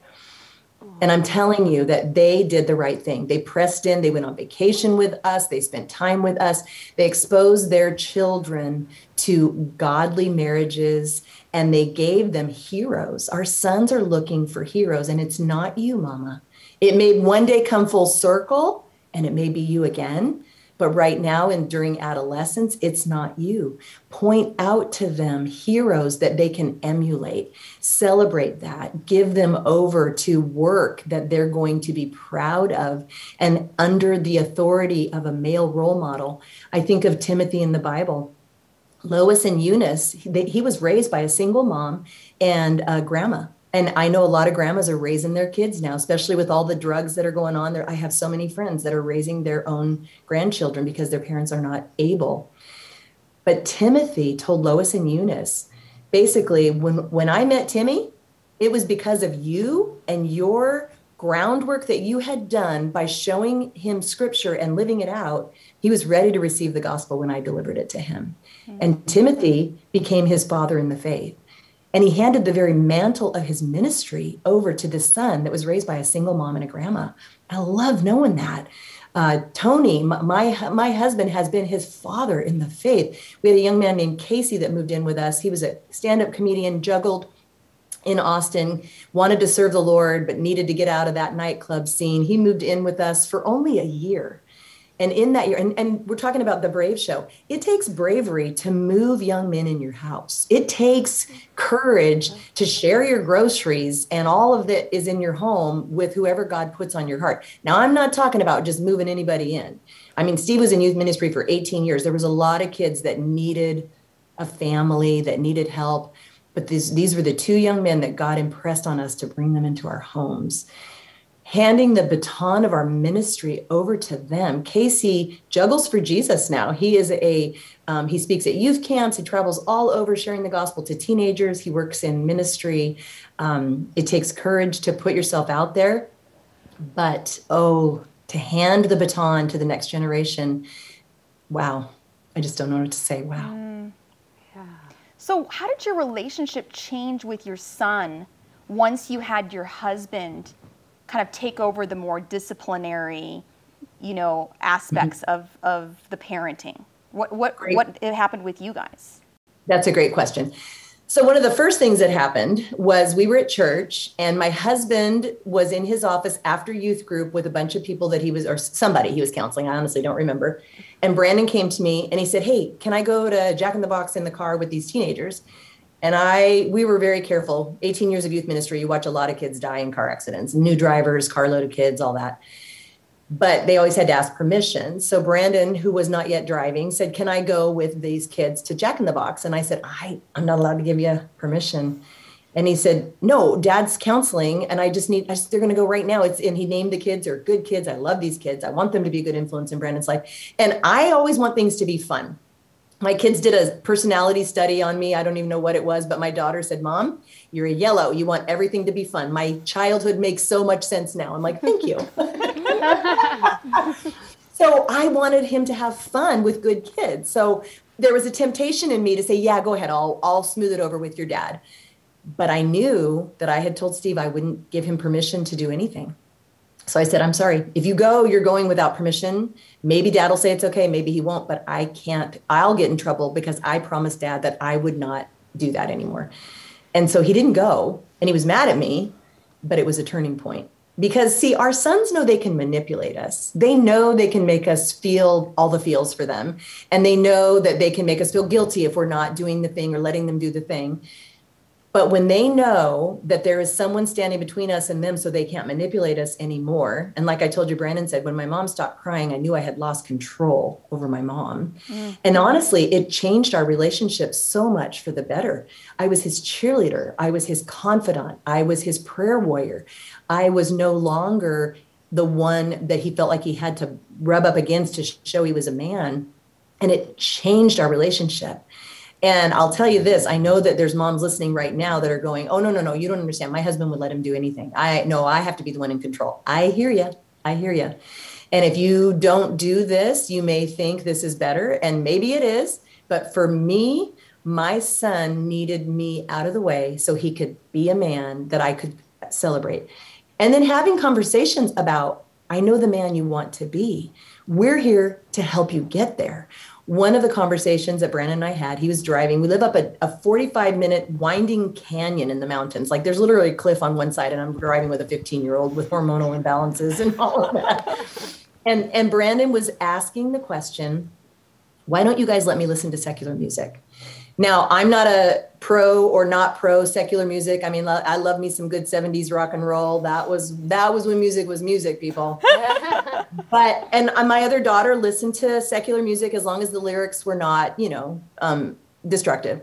And I'm telling you that they did the right thing. They pressed in, they went on vacation with us, they spent time with us, they exposed their children to godly marriages, and they gave them heroes. Our sons are looking for heroes, and it's not you, mama. It may one day come full circle, and it may be you again. But right now and during adolescence, it's not you. Point out to them heroes that they can emulate, celebrate that, give them over to work that they're going to be proud of and under the authority of a male role model. I think of Timothy in the Bible. Lois and Eunice, he was raised by a single mom and a grandma and I know a lot of grandmas are raising their kids now, especially with all the drugs that are going on there. I have so many friends that are raising their own grandchildren because their parents are not able. But Timothy told Lois and Eunice, basically, when, when I met Timmy, it was because of you and your groundwork that you had done by showing him scripture and living it out. He was ready to receive the gospel when I delivered it to him. Mm-hmm. And Timothy became his father in the faith. And he handed the very mantle of his ministry over to this son that was raised by a single mom and a grandma. I love knowing that. Uh, Tony, my, my husband, has been his father in the faith. We had a young man named Casey that moved in with us. He was a stand up comedian, juggled in Austin, wanted to serve the Lord, but needed to get out of that nightclub scene. He moved in with us for only a year. And in that year, and, and we're talking about the Brave Show, it takes bravery to move young men in your house. It takes courage to share your groceries and all of that is in your home with whoever God puts on your heart. Now, I'm not talking about just moving anybody in. I mean, Steve was in youth ministry for 18 years. There was a lot of kids that needed a family, that needed help. But these, these were the two young men that God impressed on us to bring them into our homes handing the baton of our ministry over to them. Casey juggles for Jesus now. He is a um, he speaks at youth camps. He travels all over sharing the gospel to teenagers. He works in ministry. Um, it takes courage to put yourself out there, but oh, to hand the baton to the next generation. Wow, I just don't know what to say. Wow. Mm. So, how did your relationship change with your son once you had your husband? Kind of take over the more disciplinary, you know, aspects mm-hmm. of, of the parenting? What what great. what it happened with you guys? That's a great question. So one of the first things that happened was we were at church and my husband was in his office after youth group with a bunch of people that he was or somebody he was counseling. I honestly don't remember. And Brandon came to me and he said, "Hey, can I go to Jack in the Box in the car with these teenagers?" And I, we were very careful. 18 years of youth ministry, you watch a lot of kids die in car accidents, new drivers, carload of kids, all that. But they always had to ask permission. So Brandon, who was not yet driving, said, Can I go with these kids to Jack in the Box? And I said, I, I'm not allowed to give you permission. And he said, No, dad's counseling, and I just need, I just, they're going to go right now. It's, and he named the kids, they're good kids. I love these kids. I want them to be a good influence in Brandon's life. And I always want things to be fun my kids did a personality study on me. I don't even know what it was, but my daughter said, Mom, you're a yellow. You want everything to be fun. My childhood makes so much sense now. I'm like, Thank you. (laughs) so I wanted him to have fun with good kids. So there was a temptation in me to say, Yeah, go ahead. I'll, I'll smooth it over with your dad. But I knew that I had told Steve I wouldn't give him permission to do anything. So I said, I'm sorry. If you go, you're going without permission. Maybe dad will say it's okay. Maybe he won't, but I can't. I'll get in trouble because I promised dad that I would not do that anymore. And so he didn't go and he was mad at me, but it was a turning point. Because, see, our sons know they can manipulate us. They know they can make us feel all the feels for them. And they know that they can make us feel guilty if we're not doing the thing or letting them do the thing. But when they know that there is someone standing between us and them so they can't manipulate us anymore, and like I told you, Brandon said, when my mom stopped crying, I knew I had lost control over my mom. Mm. And honestly, it changed our relationship so much for the better. I was his cheerleader, I was his confidant, I was his prayer warrior. I was no longer the one that he felt like he had to rub up against to show he was a man. And it changed our relationship. And I'll tell you this, I know that there's moms listening right now that are going, "Oh no, no, no, you don't understand. My husband would let him do anything. I no, I have to be the one in control." I hear you. I hear you. And if you don't do this, you may think this is better and maybe it is, but for me, my son needed me out of the way so he could be a man that I could celebrate. And then having conversations about I know the man you want to be. We're here to help you get there one of the conversations that Brandon and I had, he was driving. We live up a, a 45 minute winding canyon in the mountains. Like there's literally a cliff on one side, and I'm driving with a 15 year old with hormonal imbalances and all of that. and and Brandon was asking the question, why don't you guys let me listen to secular music? Now, I'm not a pro or not pro secular music. I mean, I love me some good 70s rock and roll. That was that was when music was music, people. (laughs) but and uh, my other daughter listened to secular music as long as the lyrics were not, you know, um, destructive.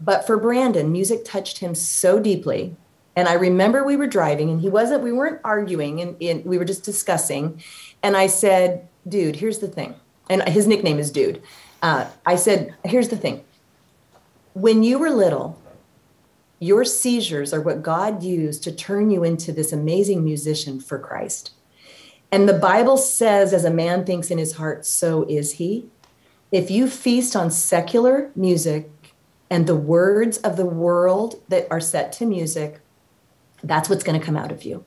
But for Brandon, music touched him so deeply. And I remember we were driving and he wasn't, we weren't arguing and, and we were just discussing. And I said, dude, here's the thing. And his nickname is Dude. Uh, I said, here's the thing when you were little, your seizures are what God used to turn you into this amazing musician for Christ. And the Bible says, as a man thinks in his heart, so is he. If you feast on secular music and the words of the world that are set to music, that's what's going to come out of you.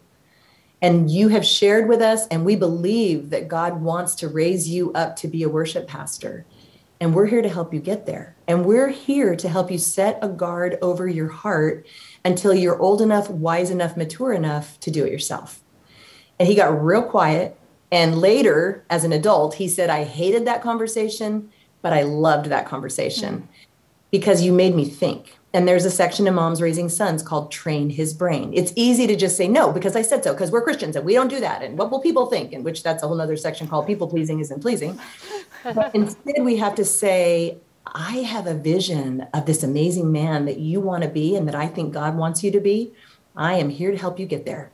And you have shared with us, and we believe that God wants to raise you up to be a worship pastor. And we're here to help you get there. And we're here to help you set a guard over your heart until you're old enough, wise enough, mature enough to do it yourself. And he got real quiet. And later, as an adult, he said, I hated that conversation, but I loved that conversation mm-hmm. because you made me think. And there's a section in Moms Raising Sons called Train His Brain. It's easy to just say no because I said so, because we're Christians and we don't do that. And what will people think? In which that's a whole other section called People Pleasing Isn't Pleasing. But (laughs) instead, we have to say, I have a vision of this amazing man that you want to be and that I think God wants you to be. I am here to help you get there.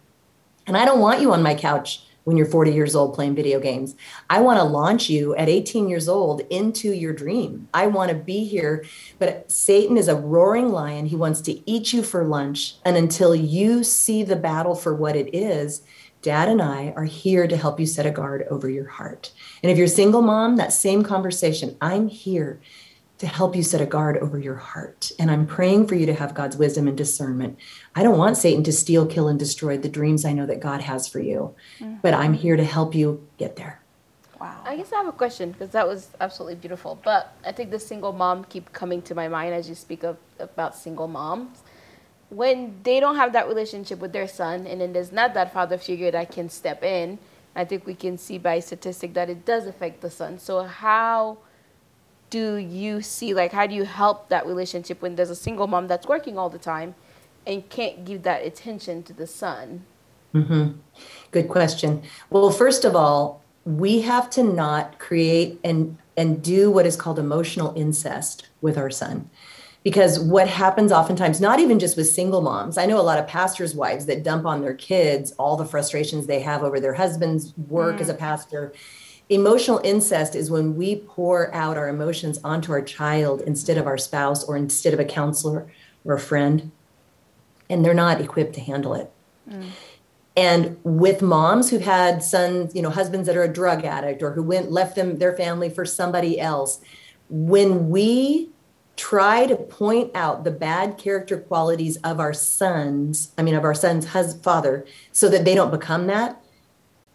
And I don't want you on my couch when you're 40 years old playing video games. I want to launch you at 18 years old into your dream. I want to be here, but Satan is a roaring lion. He wants to eat you for lunch. And until you see the battle for what it is, Dad and I are here to help you set a guard over your heart. And if you're single mom, that same conversation, I'm here to help you set a guard over your heart. And I'm praying for you to have God's wisdom and discernment. I don't want Satan to steal, kill, and destroy the dreams I know that God has for you, mm-hmm. but I'm here to help you get there. Wow. I guess I have a question because that was absolutely beautiful. But I think the single mom keep coming to my mind as you speak of about single moms. When they don't have that relationship with their son, and then there's not that father figure that can step in, I think we can see by statistic that it does affect the son. So how do you see like how do you help that relationship when there's a single mom that's working all the time and can't give that attention to the son? Mm-hmm. Good question. Well, first of all, we have to not create and and do what is called emotional incest with our son. Because what happens oftentimes, not even just with single moms, I know a lot of pastors' wives that dump on their kids all the frustrations they have over their husband's work mm. as a pastor. Emotional incest is when we pour out our emotions onto our child instead of our spouse or instead of a counselor or a friend, and they're not equipped to handle it. Mm. And with moms who've had sons, you know, husbands that are a drug addict or who went left them their family for somebody else, when we try to point out the bad character qualities of our sons, I mean of our son's husband, father, so that they don't become that,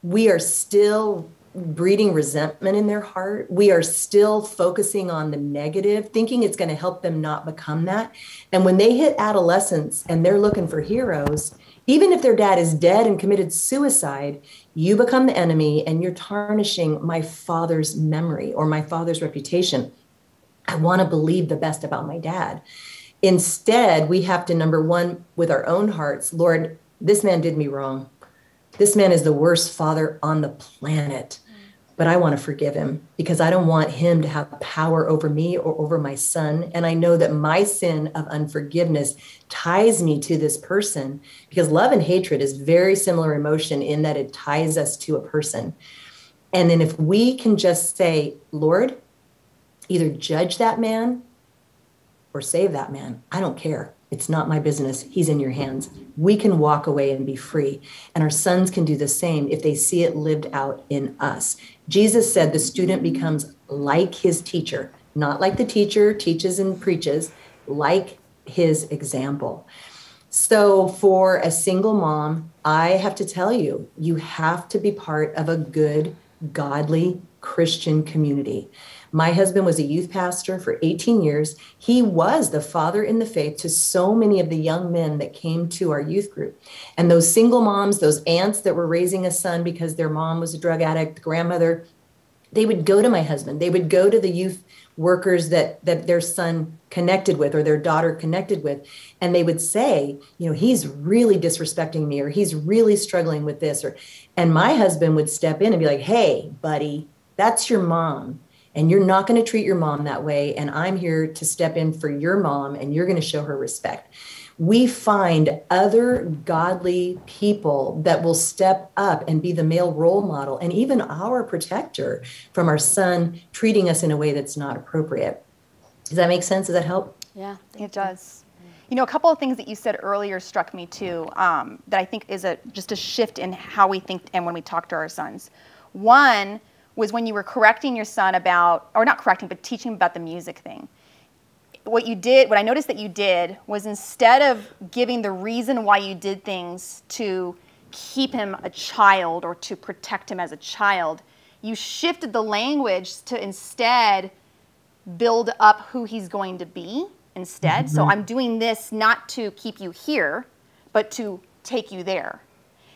we are still breeding resentment in their heart. We are still focusing on the negative, thinking it's going to help them not become that. And when they hit adolescence and they're looking for heroes, even if their dad is dead and committed suicide, you become the enemy and you're tarnishing my father's memory or my father's reputation. I want to believe the best about my dad. Instead, we have to, number one, with our own hearts, Lord, this man did me wrong. This man is the worst father on the planet but I want to forgive him because I don't want him to have power over me or over my son. And I know that my sin of unforgiveness ties me to this person because love and hatred is very similar emotion in that it ties us to a person. And then if we can just say, Lord, either judge that man or save that man, I don't care. It's not my business. He's in your hands. We can walk away and be free. And our sons can do the same if they see it lived out in us. Jesus said the student becomes like his teacher, not like the teacher teaches and preaches, like his example. So, for a single mom, I have to tell you, you have to be part of a good, godly Christian community. My husband was a youth pastor for 18 years. He was the father in the faith to so many of the young men that came to our youth group. And those single moms, those aunts that were raising a son because their mom was a drug addict, grandmother, they would go to my husband. They would go to the youth workers that that their son connected with or their daughter connected with and they would say you know he's really disrespecting me or he's really struggling with this or and my husband would step in and be like hey buddy that's your mom and you're not going to treat your mom that way and i'm here to step in for your mom and you're going to show her respect. We find other godly people that will step up and be the male role model and even our protector from our son treating us in a way that's not appropriate. Does that make sense? Does that help? Yeah it does. You know, a couple of things that you said earlier struck me too, um, that I think is a just a shift in how we think and when we talk to our sons. One was when you were correcting your son about, or not correcting, but teaching about the music thing. What you did, what I noticed that you did was instead of giving the reason why you did things to keep him a child or to protect him as a child, you shifted the language to instead build up who he's going to be instead. Mm-hmm. So I'm doing this not to keep you here, but to take you there.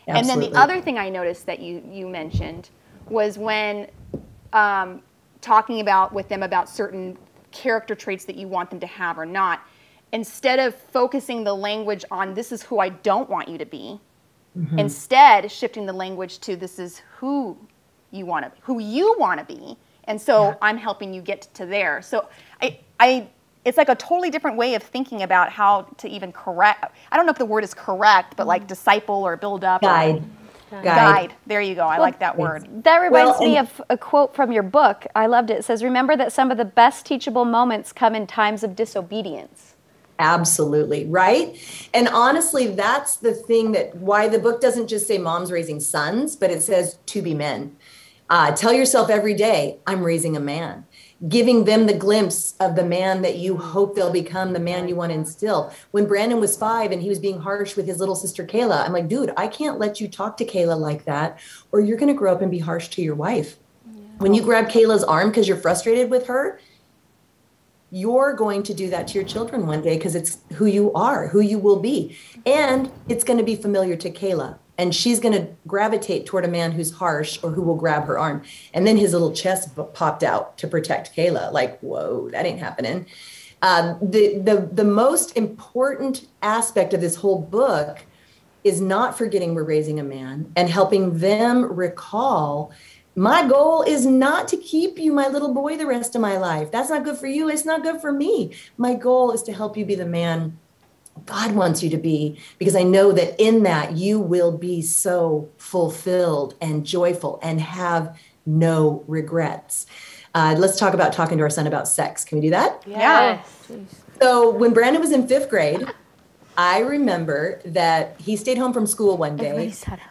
Absolutely. And then the other thing I noticed that you, you mentioned was when um, talking about with them about certain character traits that you want them to have or not, instead of focusing the language on this is who I don't want you to be, mm-hmm. instead shifting the language to this is who you want to who you want to be. And so yeah. I'm helping you get to there. So I, I it's like a totally different way of thinking about how to even correct. I don't know if the word is correct, but like mm-hmm. disciple or build up. Guide. Or, Guide. Guide. There you go. I well, like that word. That reminds well, me of a quote from your book. I loved it. It says, Remember that some of the best teachable moments come in times of disobedience. Absolutely. Right. And honestly, that's the thing that why the book doesn't just say moms raising sons, but it says to be men. Uh, tell yourself every day, I'm raising a man giving them the glimpse of the man that you hope they'll become, the man you want to instill. When Brandon was five and he was being harsh with his little sister Kayla, I'm like, dude, I can't let you talk to Kayla like that, or you're going to grow up and be harsh to your wife. Yeah. When you grab Kayla's arm because you're frustrated with her, you're going to do that to your children one day because it's who you are, who you will be. And it's going to be familiar to Kayla and she's going to gravitate toward a man who's harsh or who will grab her arm. And then his little chest popped out to protect Kayla. Like, whoa, that ain't happening. Um, the, the, the most important aspect of this whole book is not forgetting we're raising a man and helping them recall my goal is not to keep you my little boy the rest of my life that's not good for you it's not good for me my goal is to help you be the man god wants you to be because i know that in that you will be so fulfilled and joyful and have no regrets. Uh, let's talk about talking to our son about sex. Can we do that? Yeah. so when brandon was in fifth grade I remember that he stayed home from school one day. Sat up.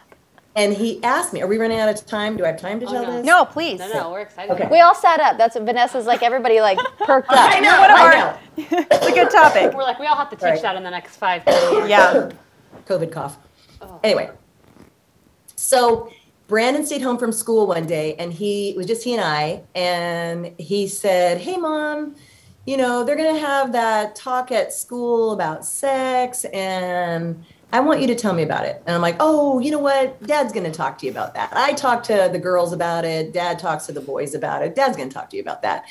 And he asked me, Are we running out of time? Do I have time to oh, tell no. this? No, please. No, no, we're excited. Okay. We all sat up. That's what Vanessa's like. Everybody like (laughs) perked up. I know, What a I hard- know. It's a good topic. We're like, we all have to teach Right. that in the next five years. (coughs) Yeah. COVID cough. Oh. Anyway, so Brandon stayed home from school one day and he it was just he and I, and he said, Hey, mom, you know, they're going to have that talk at school about sex, and I want you to tell me about it. And I'm like, Oh, you know what? Dad's going to talk to you about that. I talk to the girls about it. Dad talks to the boys about it. Dad's going to talk to you about that.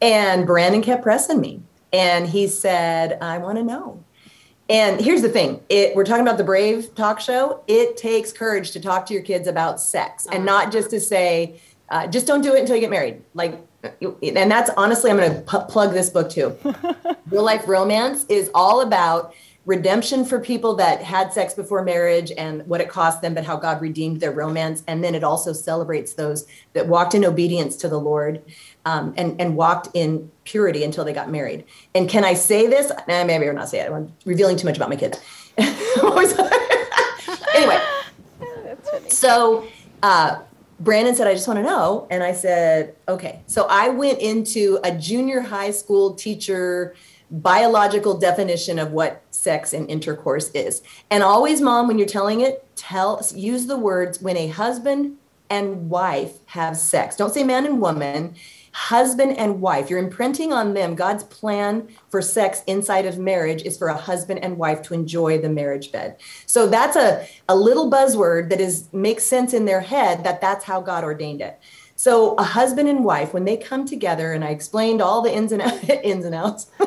And Brandon kept pressing me. And he said, I want to know. And here's the thing it, we're talking about the Brave talk show. It takes courage to talk to your kids about sex and not just to say, uh, just don't do it until you get married. Like, and that's honestly, I'm going to pu- plug this book too. (laughs) Real life romance is all about redemption for people that had sex before marriage and what it cost them, but how God redeemed their romance. And then it also celebrates those that walked in obedience to the Lord um, and, and walked in purity until they got married. And can I say this? Nah, maybe or not say it. I'm revealing too much about my kids. (laughs) anyway, so uh, Brandon said, I just want to know. And I said, okay. So I went into a junior high school teacher biological definition of what sex and intercourse is. And always, mom, when you're telling it, tell use the words when a husband and wife have sex. Don't say man and woman. Husband and wife. You're imprinting on them. God's plan for sex inside of marriage is for a husband and wife to enjoy the marriage bed. So that's a, a little buzzword that is makes sense in their head that that's how God ordained it. So a husband and wife, when they come together, and I explained all the ins and out, (laughs) ins and outs. (laughs)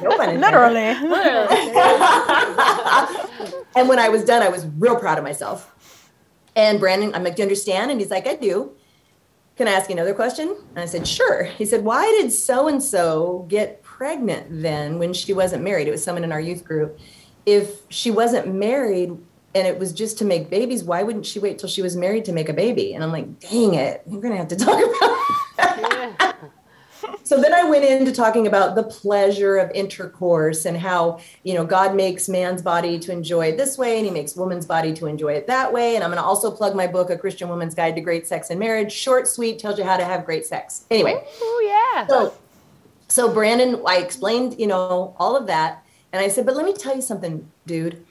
No. Literally. (laughs) and when I was done, I was real proud of myself. And Brandon, I'm like, do you understand? And he's like, I do. Can I ask you another question? And I said, sure. He said, why did so and so get pregnant then when she wasn't married? It was someone in our youth group. If she wasn't married and it was just to make babies, why wouldn't she wait till she was married to make a baby? And I'm like, dang it, we're to have to talk (laughs) about so then I went into talking about the pleasure of intercourse and how, you know, God makes man's body to enjoy it this way and he makes woman's body to enjoy it that way. And I'm going to also plug my book, A Christian Woman's Guide to Great Sex and Marriage. Short, sweet, tells you how to have great sex. Anyway, Oh yeah. so so Brandon, I explained, you know, all of that. And I said, but let me tell you something, dude.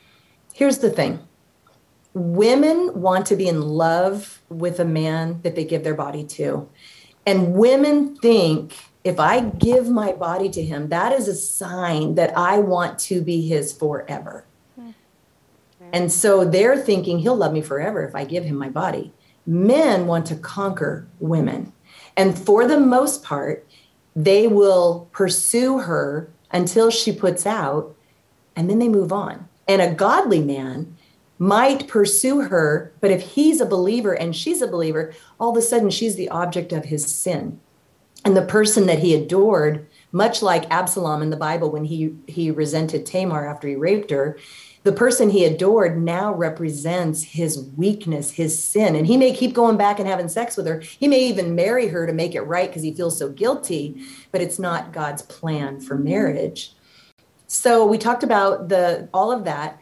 Here's the thing. Women want to be in love with a man that they give their body to. And women think if I give my body to him, that is a sign that I want to be his forever. Hmm. And so they're thinking he'll love me forever if I give him my body. Men want to conquer women. And for the most part, they will pursue her until she puts out and then they move on. And a godly man might pursue her, but if he's a believer and she's a believer, all of a sudden she's the object of his sin. And the person that he adored, much like Absalom in the Bible when he, he resented Tamar after he raped her, the person he adored now represents his weakness, his sin. And he may keep going back and having sex with her. He may even marry her to make it right because he feels so guilty, but it's not God's plan for marriage. So we talked about the all of that.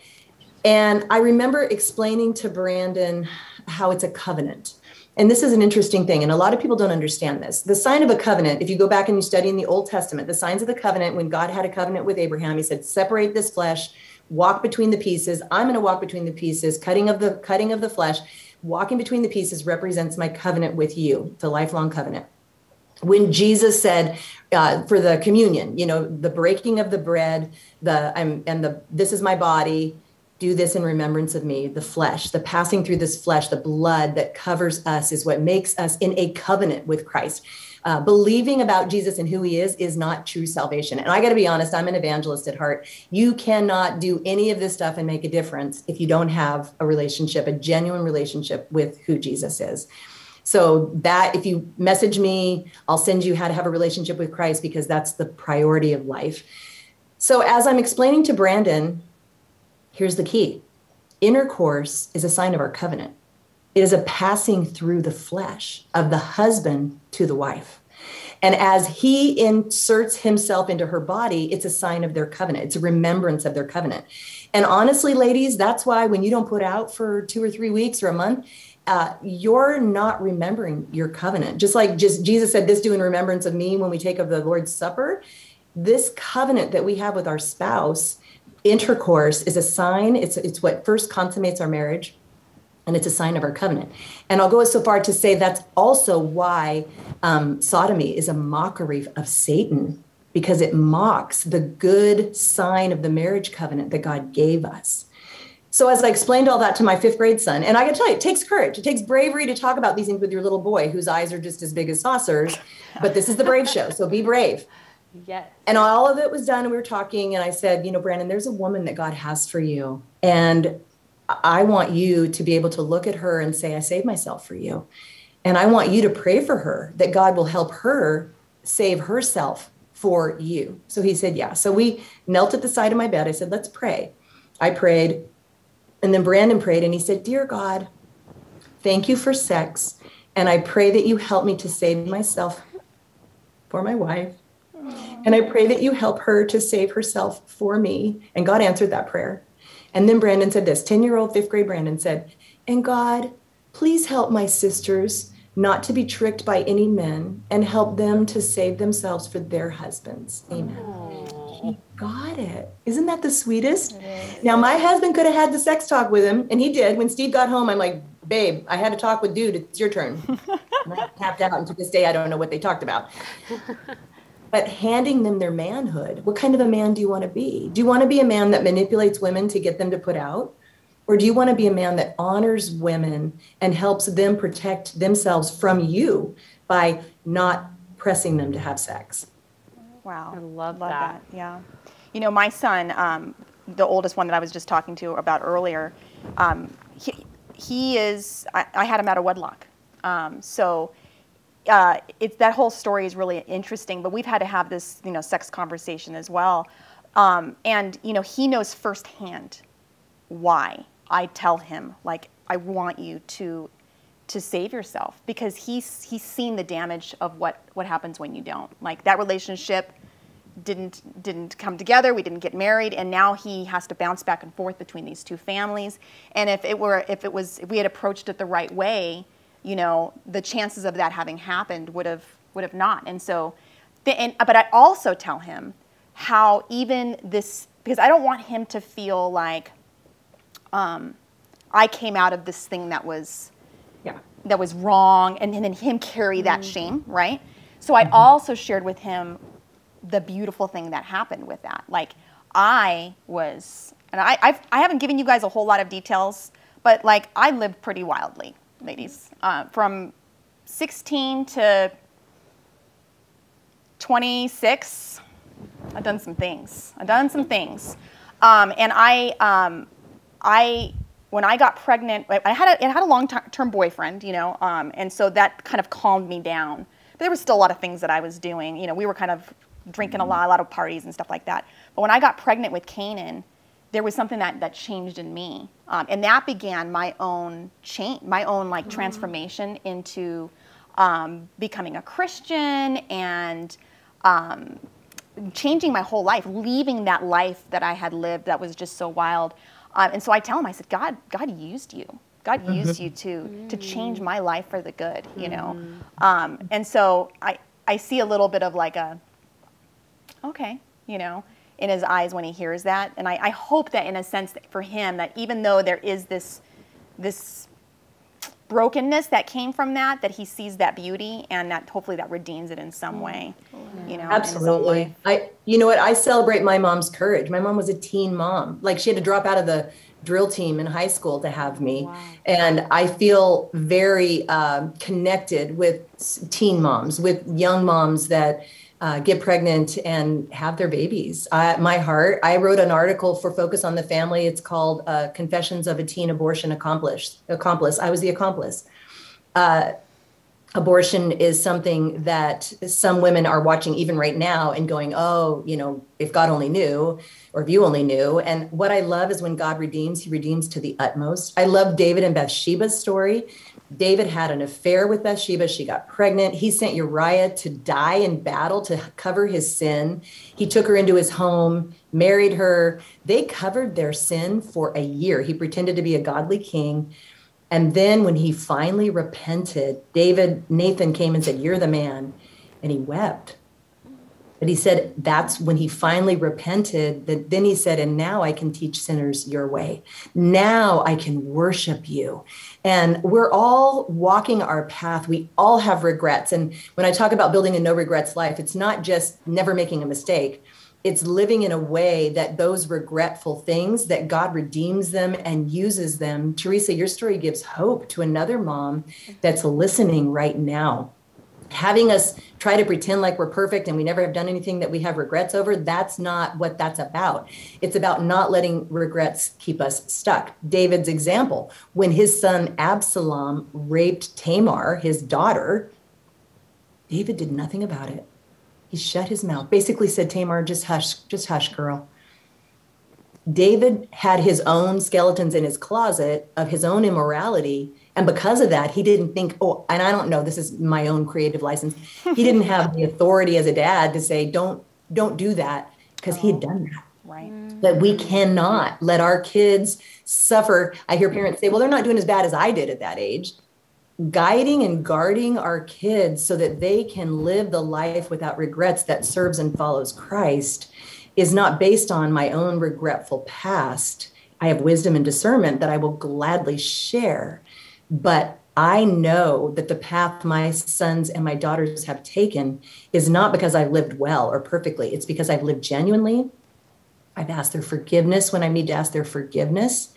And I remember explaining to Brandon how it's a covenant. And this is an interesting thing, and a lot of people don't understand this. The sign of a covenant, if you go back and you study in the Old Testament, the signs of the covenant, when God had a covenant with Abraham, he said, separate this flesh, walk between the pieces. I'm going to walk between the pieces, cutting of the cutting of the flesh. Walking between the pieces represents my covenant with you, the lifelong covenant when Jesus said uh, for the communion, you know, the breaking of the bread, the I'm and the this is my body. Do this in remembrance of me. The flesh, the passing through this flesh, the blood that covers us is what makes us in a covenant with Christ. Uh, believing about Jesus and who he is is not true salvation. And I got to be honest, I'm an evangelist at heart. You cannot do any of this stuff and make a difference if you don't have a relationship, a genuine relationship with who Jesus is. So that if you message me, I'll send you how to have a relationship with Christ because that's the priority of life. So as I'm explaining to Brandon, Here's the key intercourse is a sign of our covenant, it is a passing through the flesh of the husband to the wife. And as he inserts himself into her body, it's a sign of their covenant. It's a remembrance of their covenant. And honestly, ladies, that's why when you don't put out for two or three weeks or a month, uh, you're not remembering your covenant. Just like just Jesus said, "This do in remembrance of me." When we take of the Lord's Supper, this covenant that we have with our spouse intercourse is a sign, it's, it's what first consummates our marriage, and it's a sign of our covenant. And I'll go so far to say that's also why um, sodomy is a mockery of Satan, because it mocks the good sign of the marriage covenant that God gave us. So, as I explained all that to my fifth grade son, and I can tell you, it takes courage, it takes bravery to talk about these things with your little boy whose eyes are just as big as saucers. But this is the brave show, so be brave. Yes. And all of it was done. And we were talking, and I said, You know, Brandon, there's a woman that God has for you. And I want you to be able to look at her and say, I saved myself for you. And I want you to pray for her that God will help her save herself for you. So he said, Yeah. So we knelt at the side of my bed. I said, Let's pray. I prayed. And then Brandon prayed, and he said, Dear God, thank you for sex. And I pray that you help me to save myself for my wife and I pray that you help her to save herself for me. And God answered that prayer. And then Brandon said this 10 year old fifth grade Brandon said, And God, please help my sisters not to be tricked by any men and help them to save themselves for their husbands. Amen. He got it. Isn't that the sweetest? Now, my husband could have had the sex talk with him, and he did. When Steve got home, I'm like, babe, I had to talk with dude. It's your turn. (laughs) and I tapped out, and to this day, I don't know what they talked about (laughs) but handing them their manhood. What kind of a man do you want to be? Do you want to be a man that manipulates women to get them to put out? Or do you want to be a man that honors women and helps them protect themselves from you by not pressing them to have sex? Wow. I love, love that. that. Yeah. You know, my son, um, the oldest one that I was just talking to about earlier, um, he, he is, I, I, had him out of wedlock. Um, so uh, it's that whole story is really interesting. But we've had to have this, you know, sex conversation as well. Um, and you know, he knows firsthand why I tell him like I want you to to save yourself because he's he's seen the damage of what what happens when you don't. Like that relationship didn't didn't come together. We didn't get married, and now he has to bounce back and forth between these two families. And if it were if it was if we had approached it the right way you know, the chances of that having happened would have would have not. And so, and, but I also tell him how even this because I don't want him to feel like um, I came out of this thing that was yeah. that was wrong, and, and then him carry that mm-hmm. shame, right? So I mm-hmm. also shared with him the beautiful thing that happened with that. Like I was, and I I've, I haven't given you guys a whole lot of details, but like I lived pretty wildly ladies, uh, from 16 to 26. I've done some things. I've done some things. Um, and I, um, I, when I got pregnant, I had a, I had a long-term boyfriend, you know, um, and so that kind of calmed me down. But there was still a lot of things that I was doing. You know, we were kind of drinking a lot, a lot of parties and stuff like that. But when I got pregnant with Canaan, there was something that, that changed in me. Um, and that began my own change, my own like mm-hmm. transformation into um, becoming a Christian and um, changing my whole life, leaving that life that I had lived that was just so wild. Um, and so I tell him, I said, God, God used you. God mm-hmm. used you to to change my life for the good, you know. Mm-hmm. Um, and so I I see a little bit of like a, okay, you know in his eyes when he hears that. And I, I hope that in a sense for him that even though there is this this brokenness that came from that, that he sees that beauty and that hopefully that redeems it in some way. You know, absolutely. I, you know what? I celebrate my mom's courage. My mom was a teen mom. Like she had to drop out of the drill team in high school to have me. And I feel very um, connected with teen moms, with young moms that uh, get pregnant and have their babies. I, my heart, I wrote an article for Focus on the Family. It's called uh, Confessions of a Teen Abortion Accomplice. Accomplice. I was the accomplice abortion is something that some women are watching even right now and going, oh, you know, if God only knew, or if you only knew. And what I love is when God redeems, he redeems to the utmost. I love David and Bathsheba's story. David had an affair with Bathsheba. She got pregnant. He sent Uriah to die in battle to cover his sin. He took her into his home, married her. They covered their sin for a year. He pretended to be a godly king. And then when he finally repented, David, Nathan came and said, You're the man. And he wept. But he said, That's when he finally repented. That then he said, And now I can teach sinners your way. Now I can worship you. And we're all walking our path. We all have regrets. And when I talk about building a no regrets life, it's not just never making a mistake it's living in a way that those regretful things that god redeems them and uses them teresa your story gives hope to another mom that's listening right now having us try to pretend like we're perfect and we never have done anything that we have regrets over that's not what that's about it's about not letting regrets keep us stuck david's example when his son absalom raped tamar his daughter david did nothing about it he shut his mouth, basically said, Tamar, just hush, just hush, girl. David had his own skeletons in his closet of his own immorality. And because of that, he didn't think, oh, and I don't know, this is my own creative license. He didn't have the authority as a dad to say, don't, don't do that, because he had oh, done that. Right. Mm. That we cannot let our kids suffer. I hear parents say, well, they're not doing as bad as I did at that age guiding and guarding our kids so that they can live the life without regrets that serves and follows Christ is not based on my own regretful past. I have wisdom and discernment that I will gladly share. But I know that the path my sons and my daughters have taken is not because I've lived well or perfectly. It's because I've lived genuinely. I've asked their forgiveness when I need to ask their forgiveness.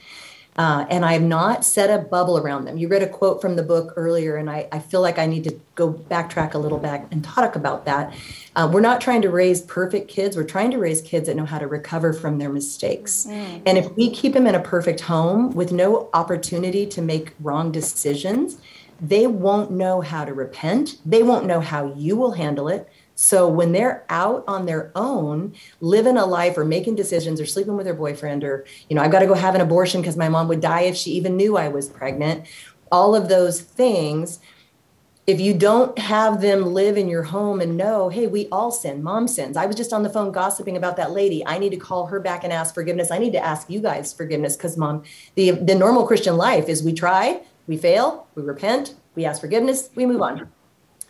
Uh, and I have not set a bubble around them. You read a quote from the book earlier, and I, I feel like I need to go backtrack a little back and talk about that. Uh, we're not trying to raise perfect kids. We're trying to raise kids that know how to recover from their mistakes. Mm. And if we keep them in a perfect home with no opportunity to make wrong decisions, they won't know how to repent. They won't know how you will handle it. So when they're out on their own, living a life or making decisions or sleeping with their boyfriend or, you know, I've got to go have an abortion because my mom would die if she even knew I was pregnant, all of those things. If you don't have them live in your home and know, hey, we all sin, mom sins. I was just on the phone gossiping about that lady. I need to call her back and ask forgiveness. I need to ask you guys forgiveness because mom, the the normal Christian life is we try, we fail, we repent, we ask forgiveness, we move on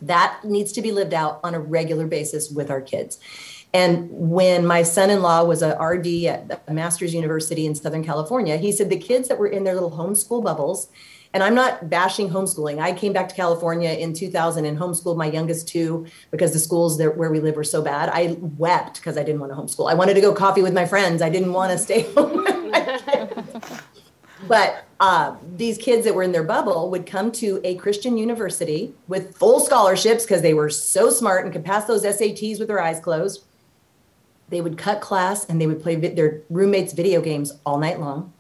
that needs to be lived out on a regular basis with our kids. And when my son-in-law was a RD at a master's university in Southern California, he said the kids that were in their little homeschool bubbles, and I'm not bashing homeschooling. I came back to California in 2000 and homeschooled my youngest two because the schools there where we live were so bad. I wept because I didn't want to homeschool. I wanted to go coffee with my friends. I didn't want to stay (laughs) home. But uh, these kids that were in their bubble would come to a Christian university with full scholarships because they were so smart and could pass those SATs with their eyes closed. They would cut class and they would play vi- their roommates' video games all night long.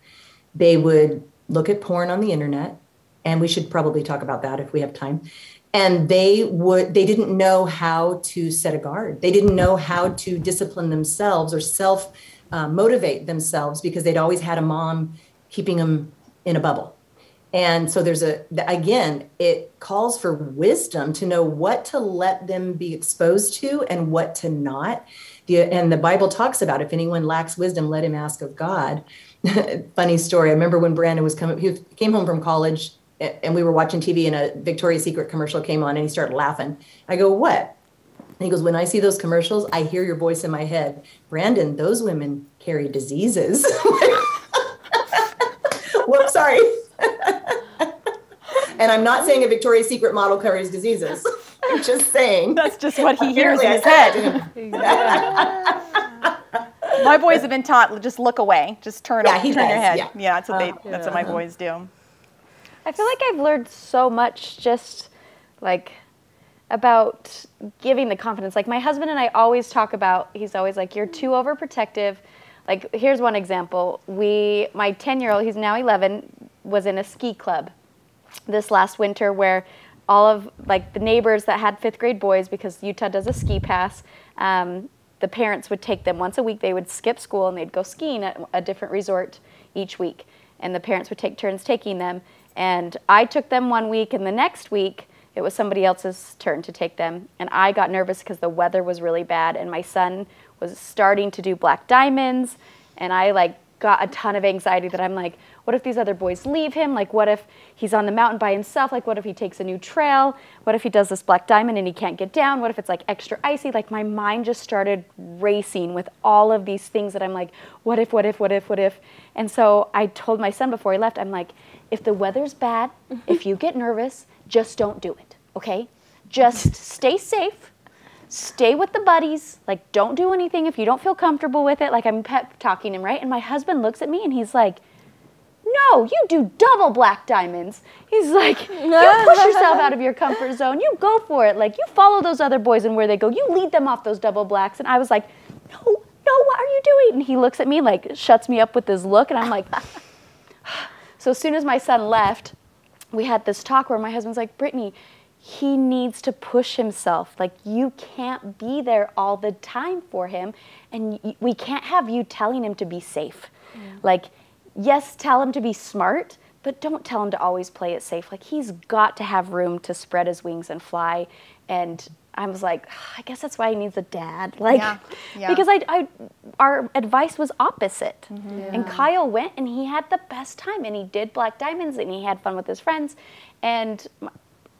They would look at porn on the internet, and we should probably talk about that if we have time. And they would they didn't know how to set a guard. They didn't know how to discipline themselves or self uh, motivate themselves because they'd always had a mom keeping them in a bubble. And so there's a, again, it calls for wisdom to know what to let them be exposed to and what to not. The, and the Bible talks about if anyone lacks wisdom, let him ask of God. (laughs) Funny story. I remember when Brandon was coming, he came home from college and we were watching TV and a Victoria's Secret commercial came on and he started laughing. I go, what? And he goes, when I see those commercials, I hear your voice in my head. Brandon, those women carry diseases. (laughs) Whoops, sorry. (laughs) and I'm not saying a Victoria's Secret model carries diseases. I'm just saying. That's just what he hears in his head. Mom, (laughs) my boys have been taught just look away, just turn, Yeah, he turn your head. yeah. that's what they. Oh, that's what my boys do. I feel like I've learned so much just like about giving the confidence. Like my husband and I always talk about, he's always like, you're too overprotective. Like here's one example. We, my 10 year old, he's now 11, was in a ski club this last winter where all of like the neighbors that had fifth grade boys, because Utah does a ski pass, um, the parents would take them once a week. They would skip school and they'd go skiing at a different resort each week. And the parents would take turns taking them. And I took them one week, and the next week it was somebody else's turn to take them. And I got nervous because the weather was really bad, and my son was starting to do black diamonds. And I like got a ton of anxiety that I'm like, what if these other boys leave him? Like, what if he's on the mountain by himself? Like, what if he takes a new trail? What if he does this black diamond and he can't get down? What if it's like extra icy? Like, my mind just started racing with all of these things that I'm like, what if, what if, what if, what if? And so I told my son before he left, I'm like, if the weather's bad, mm-hmm. if you get nervous, just don't do it, okay? Just (laughs) stay safe stay with the buddies. Like, don't do anything if you don't feel comfortable with it. Like, I'm pep talking him, right? And my husband looks at me and he's like, no, you do double black diamonds. He's like, you push yourself out of your comfort zone. You go for it. Like, you follow those other boys and where they go. You lead them off those double blacks. And I was like, no, no, what are you doing? And he looks at me, like, shuts me up with his look. And I'm like, (sighs) (sighs) so as soon as my son left, we had this talk where my husband's like, Britney, he needs to push himself. Like, you can't be there all the time for him. And we can't have you telling him to be safe. Mm. Like, yes, tell him to be smart, but don't tell him to always play it safe. Like, he's got to have room to spread his wings and fly. And I was like, I guess that's why he needs a dad. (laughs) Like, Yeah, yeah. because I, I, our advice was opposite. Mm-hmm. And Kyle went and he had the best time and he did Black Diamonds and he had fun with his friends. And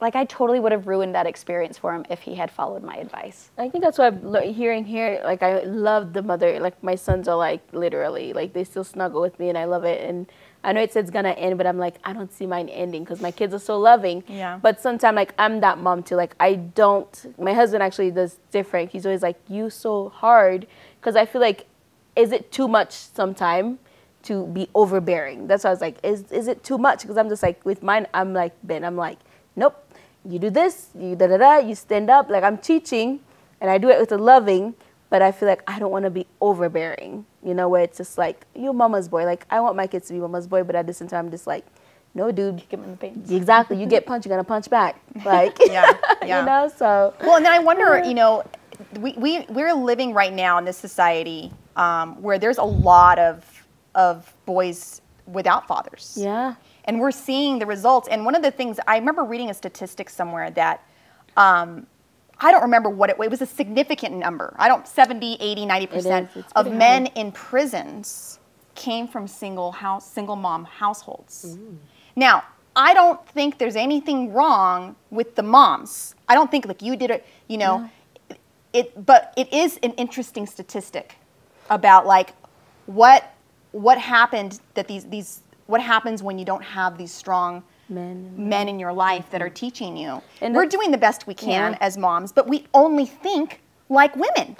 like, I totally would have ruined that experience for him if he had followed my advice. I think that's what I'm lo- hearing here. Like I love the mother. Like my sons are like literally like they still snuggle with me, and I love it. And I know it says it's gonna end, but I'm like I don't see mine ending because my kids are so loving. Yeah. But sometimes like I'm that mom too. Like I don't. My husband actually does different. He's always like you so hard because I feel like is it too much sometime to be overbearing? That's why I was like is is it too much? Because I'm just like with mine I'm like Ben. I'm like nope. You do this. You da da da. You stand up. Like I'm teaching and I do it with a loving, but I feel like I don't want to be overbearing, you know, where it's just like, you're mama's boy. Like, I want my kids to be mama's boy, but at the same time, I'm just like, no, dude. Kick him in the pants. Exactly. You get punched, you're going to punch back. (laughs) Like, Yeah, (laughs) yeah. you know, so. Well, and then I wonder, you know, we, we, we're living right now in this society um, where there's a lot of, of boys without fathers. Yeah. And we're seeing the results. And one of the things, I remember reading a statistic somewhere that um, I don't remember what it was. It was a significant number. I don't, 70, 80, 90% is. Of men high. in prisons came from single house, single mom households. Now, I don't think there's anything wrong with the moms. I don't think like you did it, you know, it but it is an interesting statistic about like what what happened that these these what happens when you don't have these strong Men. men in your life that are mm-hmm. teaching you. And We're doing the best we can Yeah. as moms, but we only think like women.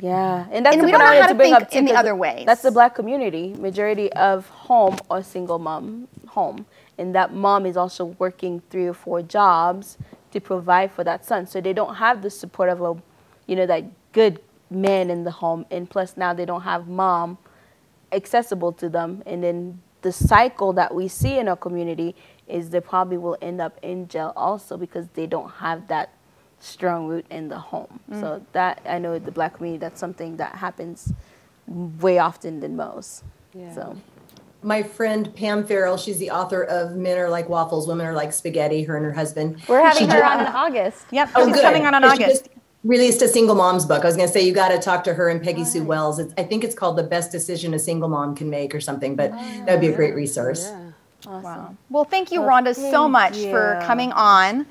Yeah, and that's And we don't know how to bring think up in the other ways. That's the black community. Majority of home or single mom home, and that mom is also working three or four jobs to provide for that son. So they don't have the support of a, you know, that good man in the home, and plus now they don't have mom accessible to them, and then the cycle that we see in our community is they probably will end up in jail also because they don't have that strong root in the home. Mm. So that I know the black community that's something that happens way often than most. Yeah. So My friend Pam Farrel, she's the author of Men Are Like Waffles, Women Are Like Spaghetti, her and her husband. We're having She her did- on in August. Yep, Oh, she's good. coming on in And she August. just Released a single mom's book. I was going to say you got to talk to her and Peggy Sue Wells. It's, I think it's called "The Best Decision a Single Mom Can Make" or something. But that would be a great resource. Wow. Well, thank you, Well, Rhonda, so thank much for coming on.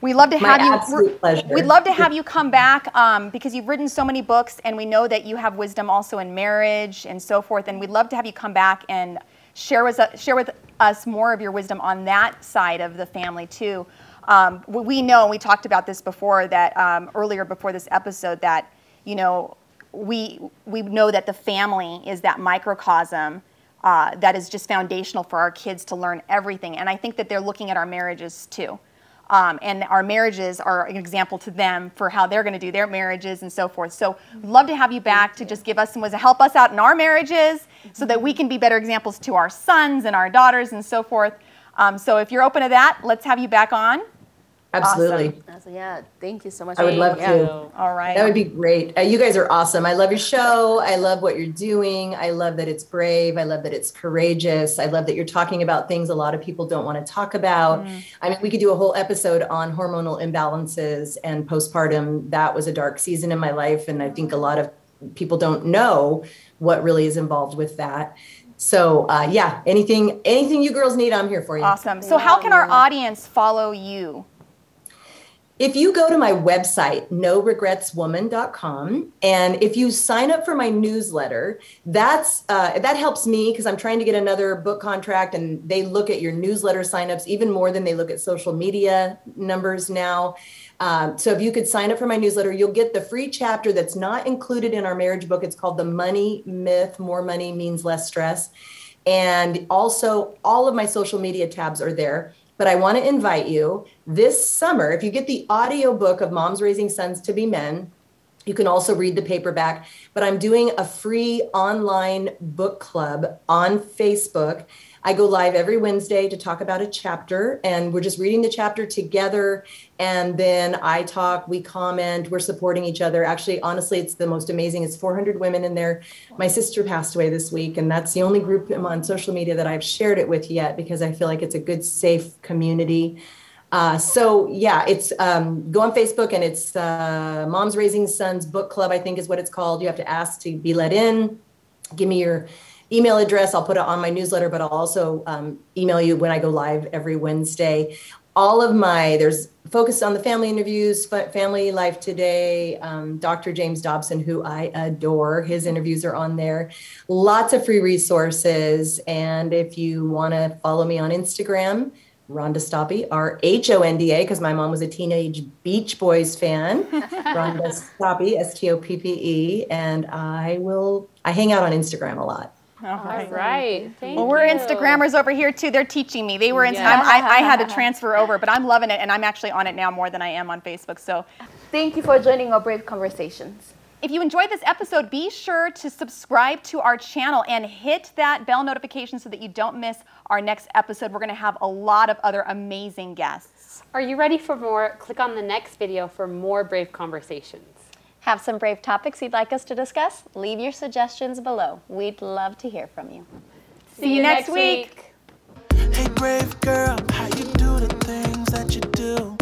We love to My have you. absolute we're- pleasure. We'd love to have you come back um, because you've written so many books, and we know that you have wisdom also in marriage and so forth. And we'd love to have you come back and share with us, share with us more of your wisdom on that side of the family too. Um, we know, and we talked about this before, that um, earlier before this episode, that you know we we know that the family is that microcosm uh, that is just foundational for our kids to learn everything. And I think that they're looking at our marriages too. Um, and our marriages are an example to them for how they're going to do their marriages and so forth. So, love to have you back to just give us some ways to help us out in our marriages so that we can be better examples to our sons and our daughters and so forth. Um, so, if you're open to that, let's have you back on. Absolutely. So, yeah, thank you so much. I would love yeah. to. All right. That would be great. Uh, you guys are awesome. I love your show. I love what you're doing. I love that it's brave. I love that it's courageous. I love that you're talking about things a lot of people don't want to talk about. I mean, we could do a whole episode on hormonal imbalances and postpartum. That was a dark season in my life. And I think a lot of people don't know what really is involved with that. So uh, yeah, anything anything you girls need, I'm here for you. Awesome. So, how can our audience follow you? If you go to my website, noregretswoman.com, and if you sign up for my newsletter, that's uh, that helps me because I'm trying to get another book contract, and they look at your newsletter signups even more than they look at social media numbers now. Um, so if you could sign up for my newsletter, you'll get the free chapter that's not included in our marriage book. It's called The Money Myth: More Money Means Less Stress, and also all of my social media tabs are there but I want to invite you this summer. If you get the audio book of Moms Raising Sons to Be Men, you can also read the paperback. But I'm doing a free online book club on Facebook. I go live every Wednesday to talk about a chapter, and we're just reading the chapter together. And then I talk, we comment, we're supporting each other. Actually, honestly, it's the most amazing. It's 400 women in there. My sister passed away this week, and that's the only group on social media that I've shared it with yet because I feel like it's a good, safe community. Uh, so yeah, it's um, go on Facebook and it's uh, Moms Raising Sons Book Club, I think is what it's called. You have to ask to be let in. Give me your email address. I'll put it on my newsletter, but I'll also um, email you when I go live every Wednesday. All of my there's Focus on the Family interviews, Family Life Today, um, Dr. James Dobson, who I adore. His interviews are on there. Lots of free resources, and if you want to follow me on Instagram. Rhonda Stoppe, R H O N D A, because my mom was a teenage Beach Boys fan. (laughs) Rhonda Stoppe, S T O P P E, and I will. I hang out on Instagram a lot. All All right. right. Thank Well, we're you. Instagrammers over here too. They're teaching me. They were in. Yeah. I, I had to (laughs) transfer over, but I'm loving it, and I'm actually on it now more than I am on Facebook. So, Thank you for joining our Brave Conversations. if you enjoyed this episode, be sure to subscribe to our channel and hit that bell notification so that you don't miss our next episode. We're going to have a lot of other amazing guests. Are you ready for more? Click on the next video for more brave conversations. Have some brave topics you'd like us to discuss? Leave your suggestions below. We'd love to hear from you. See, See you next, next week. week. Hey, brave girl, how you do the things that you do?